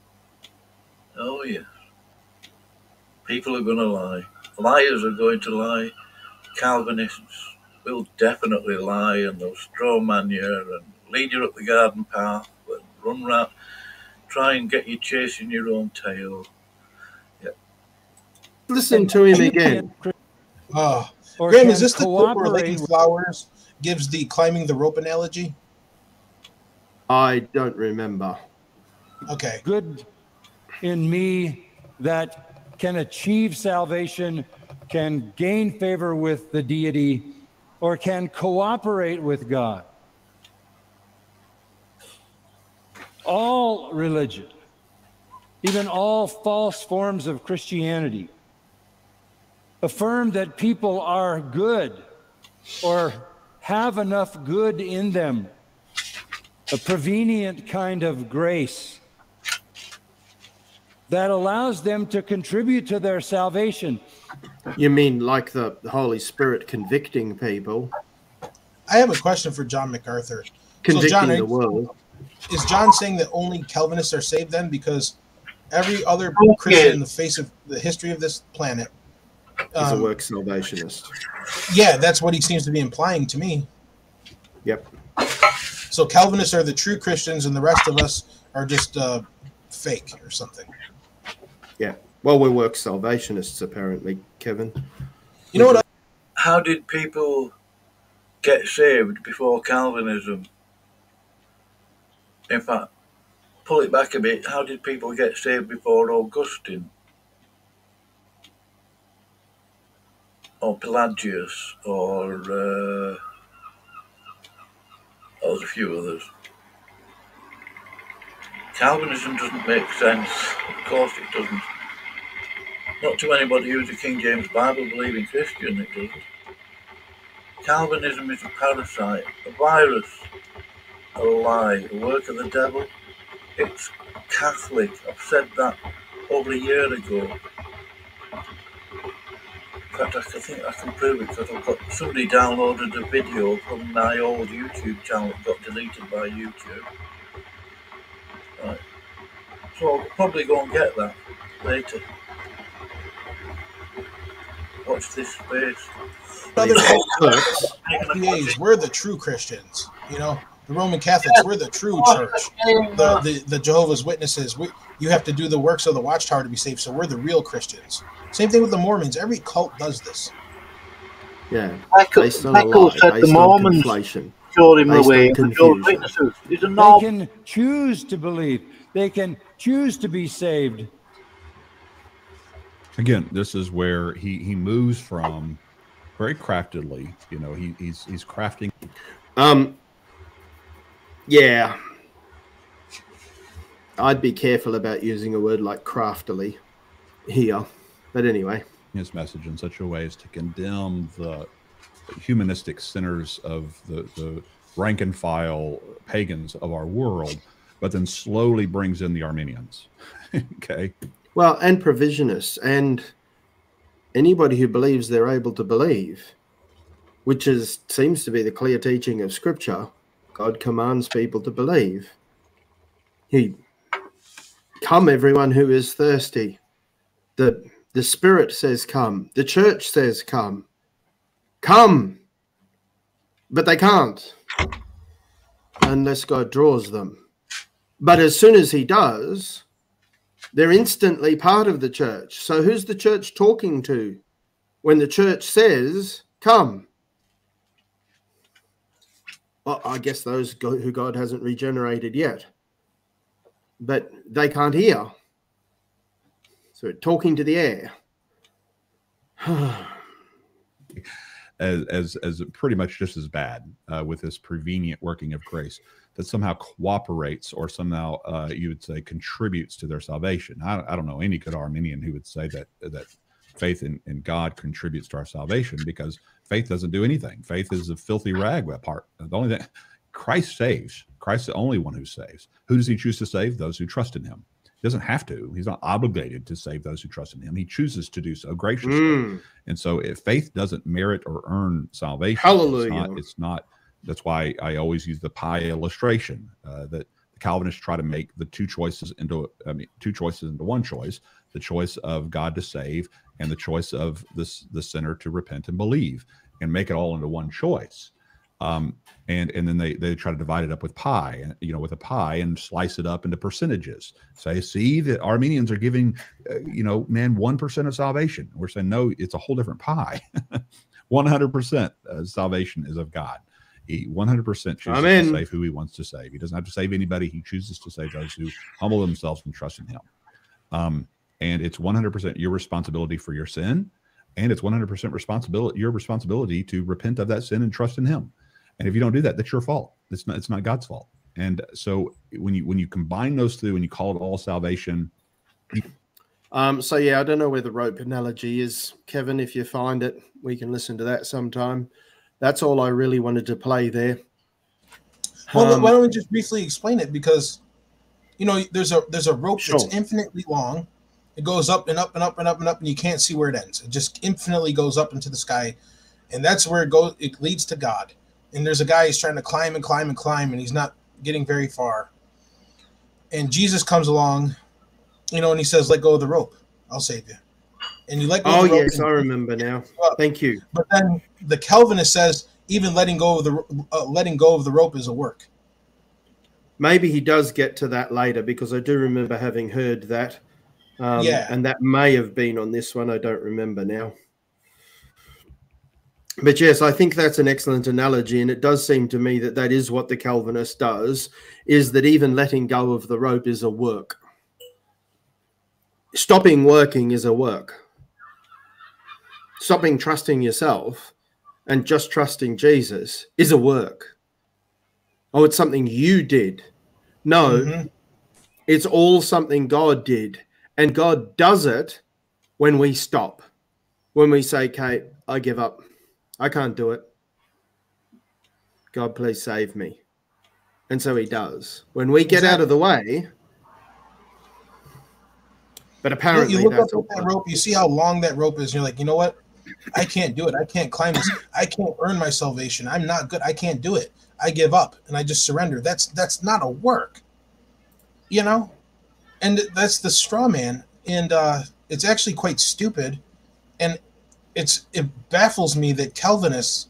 Oh, yes. People are going to lie. Liars are going to lie. Calvinists will definitely lie and they'll straw man you and lead you up the garden path and run round, try and get you chasing your own tail. Listen to him again. Oh, or Graham, is this the clip where Leighton. Flowers gives the climbing the rope analogy? I don't remember. Okay. good in me that can achieve salvation, can gain favor with the deity, or can cooperate with God. All religion, even all false forms of Christianity, affirm that people are good or have enough good in them, a prevenient kind of grace that allows them to contribute to their salvation. You mean like the Holy Spirit convicting people, I have a question for John MacArthur. convicting John, the world? Is John saying that only Calvinists are saved then? Because every other Okay. Christian in the face of the history of this planet, Is a um, work salvationist. yeah, that's what he seems to be implying to me. Yep. So Calvinists are the true Christians, and the rest of us are just uh, fake or something. Yeah. Well, we're work salvationists, apparently, Kevin. You know what? I- How did people get saved before Calvinism? In fact, pull it back a bit. How did people get saved before Augustine? Or Pelagius? Or uh, there's a few others. Calvinism doesn't make sense. Of course it doesn't. Not to anybody who's a King James Bible believing Christian, it doesn't. Calvinism is a parasite, a virus, a lie, a work of the devil. It's Catholic. I've said that over a year ago. In fact, I think I can prove it because I've got somebody downloaded a video from my old YouTube channel that got deleted by YouTube. Right. So I'll probably go and get that later. Watch this space. Other Clerks. IPAs, we're the true Christians. You know, the Roman Catholics, we're the true church. The the, the Jehovah's Witnesses, we, you have to do the works of the Watchtower to be saved. So we're the real Christians. Same thing with the Mormons. Every cult does this. Yeah. Michael, Based on a Michael lie, said the based on Mormons conflation. showed him the based way, and the Witnesses. He's a They can choose to believe. They can choose to be saved. again this is where he he moves from very craftedly you know he he's he's crafting Um. Yeah. I'd be careful about using a word like craftily here. But anyway, his message in such a way as to condemn the humanistic sinners of the, the rank and file pagans of our world, but then slowly brings in the Arminians. okay. well, and provisionists and anybody who believes they're able to believe, which is seems to be the clear teaching of Scripture. God commands people to believe. He come, everyone who is thirsty. The the Spirit says, "Come." The Church says, "Come." Come, but they can't unless God draws them. But as soon as He does, they're instantly part of the church. So who's the church talking to when the church says, "Come"? Well, I guess those who God hasn't regenerated yet, but they can't hear. So talking to the air. as as, as pretty much just as bad uh, with this prevenient working of grace that somehow cooperates or somehow uh, you would say contributes to their salvation. I, I don't know any good Arminian who would say that that faith in, in God contributes to our salvation because faith doesn't do anything. Faith is a filthy rag apart. The only thing Christ saves. Christ's the only one who saves. Who does he choose to save? Those who trust in him. He doesn't have to. He's not obligated to save those who trust in him. He chooses to do so graciously. Mm. And so if faith doesn't merit or earn salvation, Hallelujah. It's not, it's not that's why I always use the pie illustration uh, that the Calvinists try to make the two choices into I mean two choices into one choice, the choice of God to save and the choice of this the sinner to repent and believe and make it all into one choice. Um, and and then they they try to divide it up with pie, and you know, with a pie and slice it up into percentages. Say, see, the Arminians are giving, uh, you know, man, one percent of salvation. We're saying no, it's a whole different pie. One hundred percent salvation is of God. He 100% chooses to save who he wants to save. He doesn't have to save anybody. He chooses to save those who humble themselves and trust in him. Um, and it's 100% your responsibility for your sin, and it's 100% responsibility your responsibility to repent of that sin and trust in him. And if you don't do that, that's your fault. It's not it's not God's fault. And so when you when you combine those two and you call it all salvation, Um, so yeah, I don't know where the rope analogy is, Kevin. If you find it, we can listen to that sometime. That's all I really wanted to play there. Well, Um, why don't we just briefly explain it? Because you know, there's a there's a rope Sure. that's infinitely long. It goes up and up and up and up and up, and you can't see where it ends. It just infinitely goes up into the sky, and that's where it goes. It leads to God. And there's a guy who's trying to climb and climb and climb, and he's not getting very far. And Jesus comes along, you know, and he says, "Let go of the rope. I'll save you." And you let go. oh of the rope yes, I remember now. Thank you. But then the Calvinist says even letting go of the uh, letting go of the rope is a work. Maybe he does get to that later because I do remember having heard that. Um, Yeah. And that may have been on this one. I don't remember now. But yes, I think that's an excellent analogy. And it does seem to me that that is what the Calvinist does is that even letting go of the rope is a work. Stopping working is a work. Stopping trusting yourself and just trusting Jesus is a work. Oh, it's something you did. No, Mhm. it's all something God did. And God does it when we stop. When we say, Kate, I give up. I can't do it. God, please save me. And so he does. When we get out of the way, but apparently you look up at that rope, you see how long that rope is. And you're like, you know what? I can't do it. I can't climb this. I can't earn my salvation. I'm not good. I can't do it. I give up and I just surrender. That's that's not a work, you know. And that's the straw man, and uh, it's actually quite stupid, and it's it baffles me that Calvinists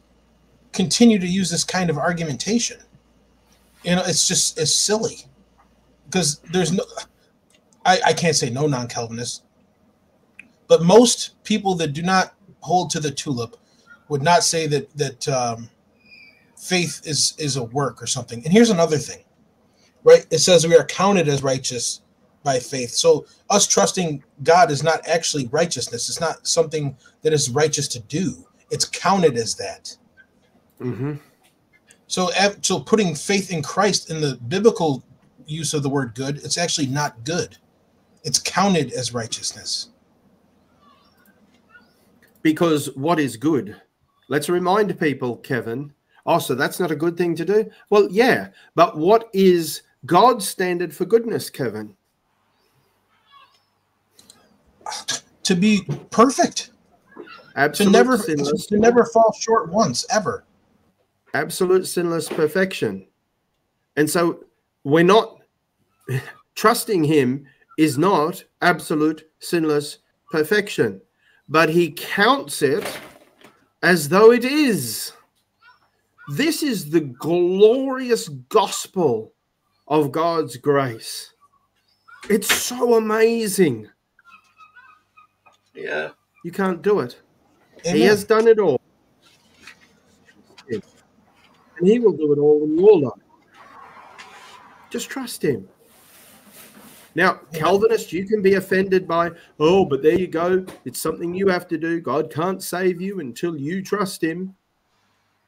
continue to use this kind of argumentation. You know, it's just it's silly because there's no. I, I can't say no non-Calvinists, but most people that do not hold to the tulip would not say that that um, faith is is a work or something. And here's another thing, right? It says we are counted as righteous by faith. So us trusting God is not actually righteousness. It's not something that is righteous to do. It's counted as that. hmm So, so putting faith in Christ in the biblical use of the word good, it's actually not good. It's counted as righteousness. because what is good? Let's remind people, Kevin. Oh, so that's not a good thing to do? Well, yeah, but what is God's standard for goodness, Kevin? To be perfect, to never sinless, to never fall short once ever. absolute sinless perfection. And so we're not trusting him is not absolute sinless perfection, but he counts it as though it is. This is the glorious gospel of God's grace. It's so amazing. Yeah. You can't do it. He has done it all. And he will do it all in your life. Just trust him. Now, Calvinist, you can be offended by, oh, but there you go. It's something you have to do. God can't save you until you trust Him.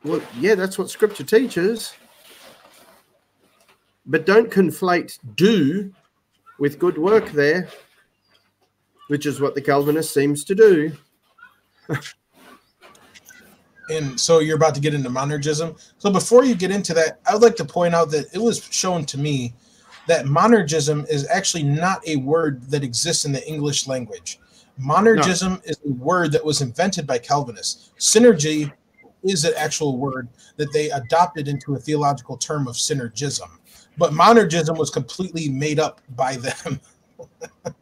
Well, yeah, that's what Scripture teaches. But don't conflate do with good work there, which is what the Calvinist seems to do. and so you're about to get into monergism. So before you get into that, I would like to point out that it was shown to me that monergism is actually not a word that exists in the English language. Monergism no. is a word that was invented by Calvinists. Synergy is an actual word that they adopted into a theological term of synergism. But monergism was completely made up by them.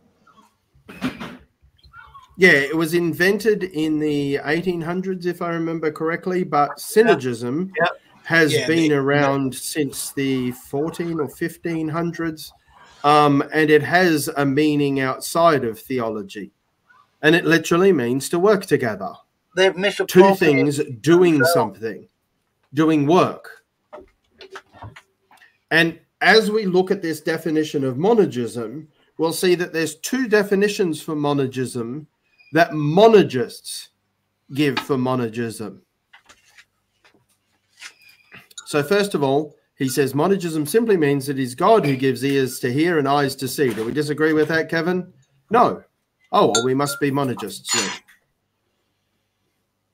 Yeah, it was invented in the 1800s, if I remember correctly, but synergism yeah. has Yeah, been they- around since the 14 or 1500s, um, and it has a meaning outside of theology. And it literally means to work together. Two things doing something, doing work. And as we look at this definition of monergism, we'll see that there's two definitions for monergism that monergists give for monergism. So, first of all, he says monergism simply means that it is God who gives ears to hear and eyes to see. Do we disagree with that, Kevin? No. Oh, well, we must be monergists then.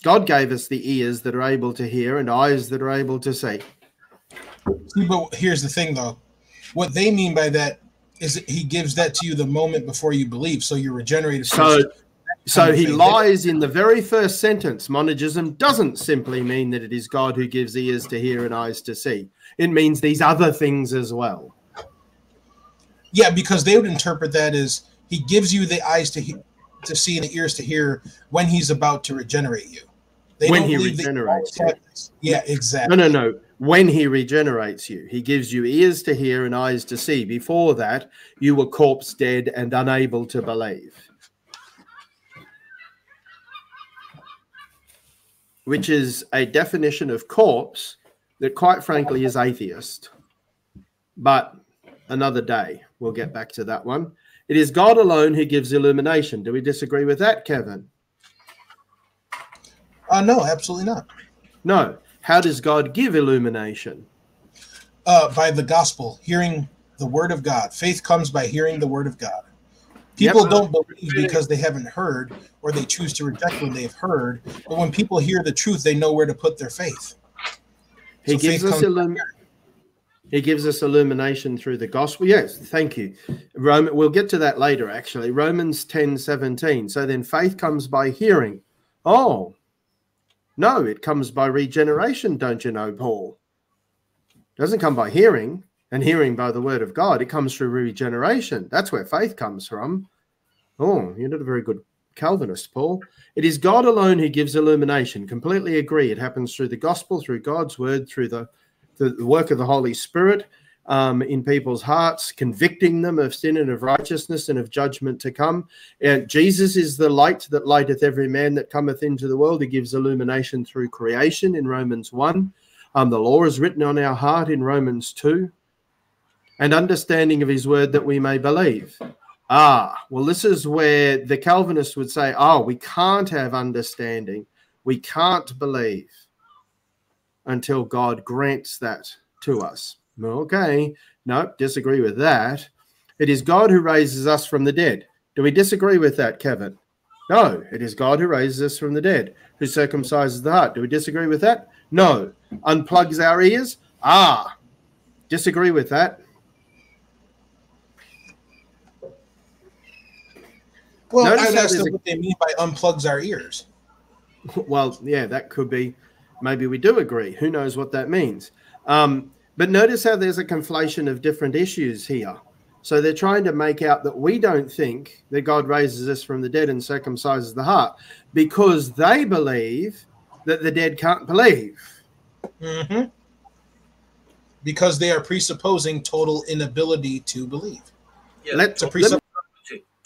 God gave us the ears that are able to hear and eyes that are able to see. See, but here's the thing, though. What they mean by that is that he gives that to you the moment before you believe, so you're regenerated. So, so he lies in the very first sentence. Monergism doesn't simply mean that it is God who gives ears to hear and eyes to see. It means these other things as well. Yeah, because they would interpret that as he gives you the eyes to he- to see and the ears to hear when he's about to regenerate you. They When he believe that you regenerates you. Yeah, No, no, no. When he regenerates you, he gives you ears to hear and eyes to see. Before that, you were corpse dead and unable to believe. Which is a definition of corpse that, quite frankly, is atheist. But another day, we'll get back to that one. It is God alone who gives illumination. Do we disagree with that, Kevin? Uh, no, absolutely not. No. How does God give illumination? Uh, by the gospel, hearing the word of God. Faith comes by hearing the word of God. Yep. People don't believe because they haven't heard, or they choose to reject when they've heard. But when people hear the truth, they know where to put their faith. He So gives faith us illum- He gives us illumination through the gospel. Yes, thank you. Roman, we'll get to that later, actually. Romans 10 17. So then faith comes by hearing. Oh, no, it comes by regeneration, don't you know, Paul? doesn't come by hearing and hearing by the word of God. It comes through regeneration. That's where faith comes from. Oh, you're not a very good Calvinist, Paul. It is God alone who gives illumination. Completely agree. It happens through the gospel, through God's word, through the, the, work of the Holy Spirit um, in people's hearts, convicting them of sin and of righteousness and of judgment to come. And Jesus is the light that lighteth every man that cometh into the world. He gives illumination through creation in Romans 1. Um, the law is written on our heart in Romans 2. And understanding of his word that we may believe. Ah, well, this is where the Calvinists would say, oh, we can't have understanding. We can't believe until God grants that to us. Okay, nope, disagree with that. It is God who raises us from the dead. Do we disagree with that, Kevin? No, it is God who raises us from the dead, who circumcises the heart. Do we disagree with that? No. Unplugs our ears? Ah, disagree with that. Well, Notice I'd how ask them a- what they mean by unplugs our ears. Well, yeah, that could be. Maybe we do agree. Who knows what that means? Um, but notice how there's a conflation of different issues here. So they're trying to make out that we don't think that God raises us from the dead and circumcises the heart because they believe that the dead can't believe. Mm -hmm. Because they are presupposing total inability to believe. Yeah, Let- It's a let presup- me- depravity,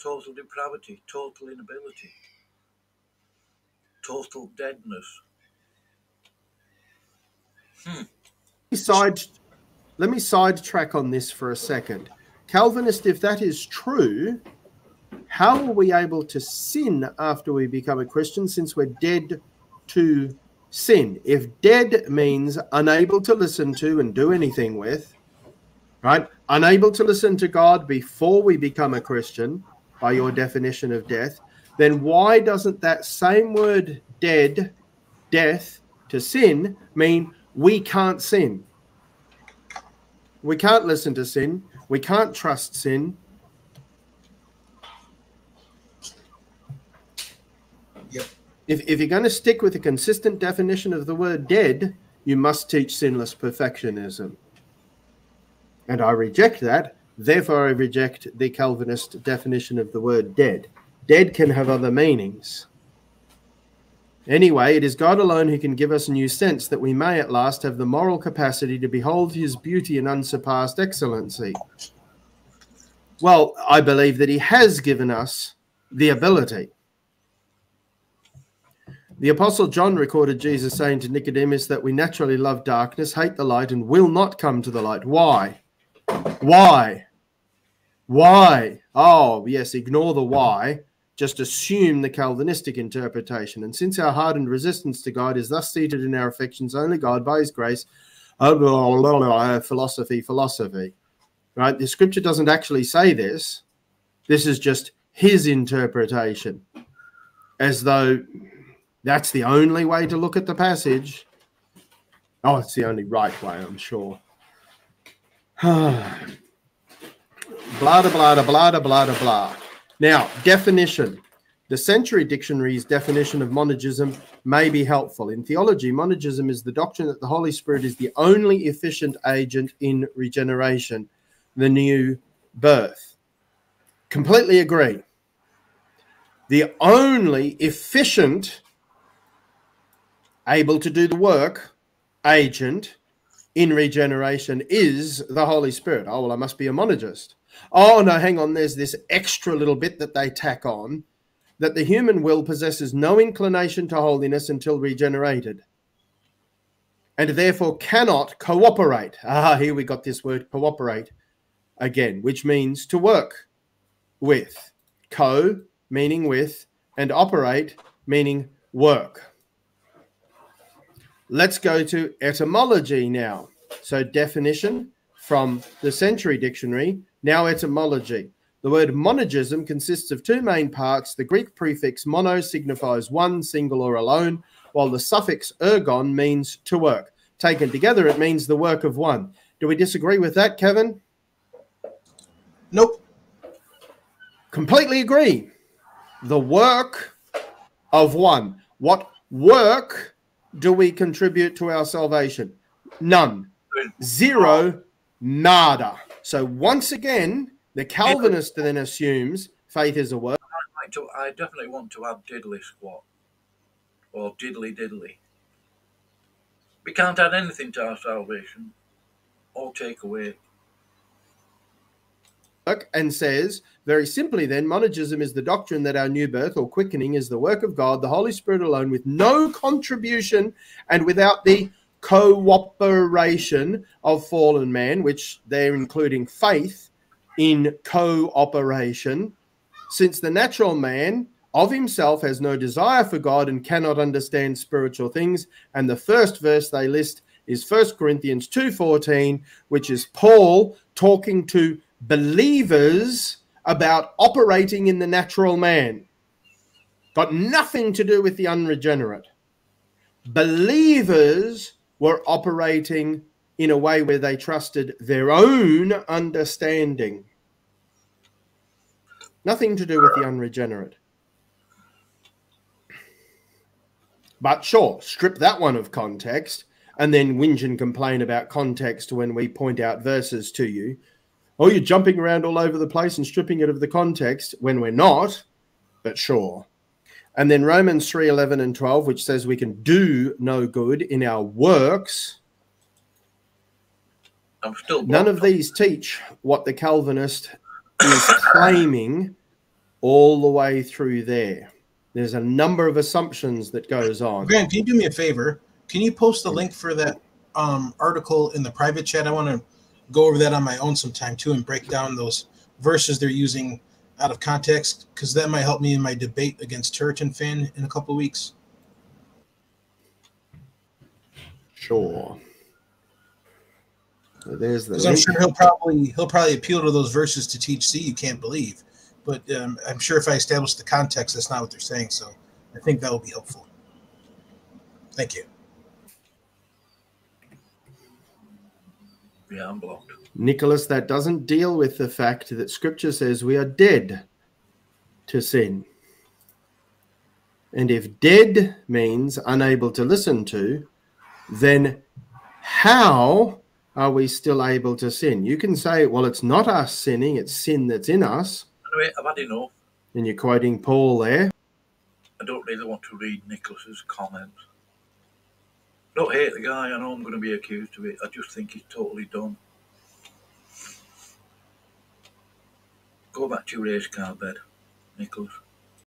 total depravity, total inability, total deadness. Hmm. side let me sidetrack on this for a second Calvinist, if that is true, how are we able to sin after we become a Christian since we're dead to sin? If dead means unable to listen to and do anything with, right? Unable to listen to God before we become a Christian, by your definition of death, then why doesn't that same word dead, death to sin, mean we can't sin? We can't listen to sin. We can't trust sin. Yep. If, if you're going to stick with a consistent definition of the word dead, you must teach sinless perfectionism. And I reject that. Therefore, I reject the Calvinist definition of the word dead. Dead can have other meanings. Anyway, it is God alone who can give us a new sense that we may at last have the moral capacity to behold his beauty and unsurpassed excellency. Well, I believe that he has given us the ability. The Apostle John recorded Jesus saying to Nicodemus that we naturally love darkness, hate the light, and will not come to the light. Why? Why? Why? Oh, yes, ignore the why. Just assume the Calvinistic interpretation. And since our hardened resistance to God is thus seated in our affections, only God, by his grace, oh philosophy, philosophy. Right? The scripture doesn't actually say this. This is just his interpretation, as though that's the only way to look at the passage. Oh, it's the only right way, I'm sure. Ah. Blah, blah, blah, blah, blah, blah. Now, definition. The Century Dictionary's definition of monergism may be helpful. In theology, monergism is the doctrine that the Holy Spirit is the only efficient agent in regeneration, the new birth. Completely agree. The only efficient, able to do the work, agent in regeneration is the Holy Spirit. Oh, well, I must be a monergist. Oh, no, hang on. There's this extra little bit that they tack on that the human will possesses no inclination to holiness until regenerated and therefore cannot cooperate. Ah, here we got this word cooperate again, which means to work with. Co meaning with, and operate meaning work. Let's go to etymology now. So, definition from the Century Dictionary, now etymology. The word monergism consists of two main parts. The Greek prefix mono signifies one, single, or alone, while the suffix ergon means to work. Taken together, it means the work of one. Do we disagree with that, Kevin? Nope. Completely agree. The work of one. What work do we contribute to our salvation? None. Zero, nada. So once again, the Calvinist then assumes faith is a work. I'd like to, I definitely want to add diddly squat or diddly diddly. We can't add anything to our salvation or take away. and says very simply then monergism is the doctrine that our new birth or quickening is the work of god the holy spirit alone with no contribution and without the cooperation of fallen man which they're including faith in cooperation since the natural man of himself has no desire for god and cannot understand spiritual things and the first verse they list is First corinthians 2.14 which is paul talking to believers about operating in the natural man. Got nothing to do with the unregenerate. Believers were operating in a way where they trusted their own understanding. Nothing to do with the unregenerate. But sure, strip that one of context and then whinge and complain about context when we point out verses to you oh, you're jumping around all over the place and stripping it of the context when we're not, but sure. And then Romans 3 11 and 12, which says we can do no good in our works. I'm still None of these teach what the Calvinist is claiming all the way through there. There's a number of assumptions that goes on. Grant, can you do me a favor? Can you post the link for that um, article in the private chat? I want to go over that on my own sometime too and break down those verses they're using out of context because that might help me in my debate against TurretinFan in a couple of weeks. Sure. So there's the Because I'm sure he'll probably he'll probably appeal to those verses to teach see you can't believe, but um, I'm sure if I establish the context, that's not what they're saying. So I think that will be helpful. Thank you. Yeah, I'm blocked. Nicholas, that doesn't deal with the fact that scripture says we are dead to sin. And if dead means unable to listen to, then how are we still able to sin? You can say, well, it's not us sinning, it's sin that's in us. Anyway, I've had enough. And you're quoting Paul there. I don't really want to read Nicholas's comments. Don't hate the guy. I know I'm going to be accused of it. I just think he's totally dumb. Go back to your race car bed, Nicholas.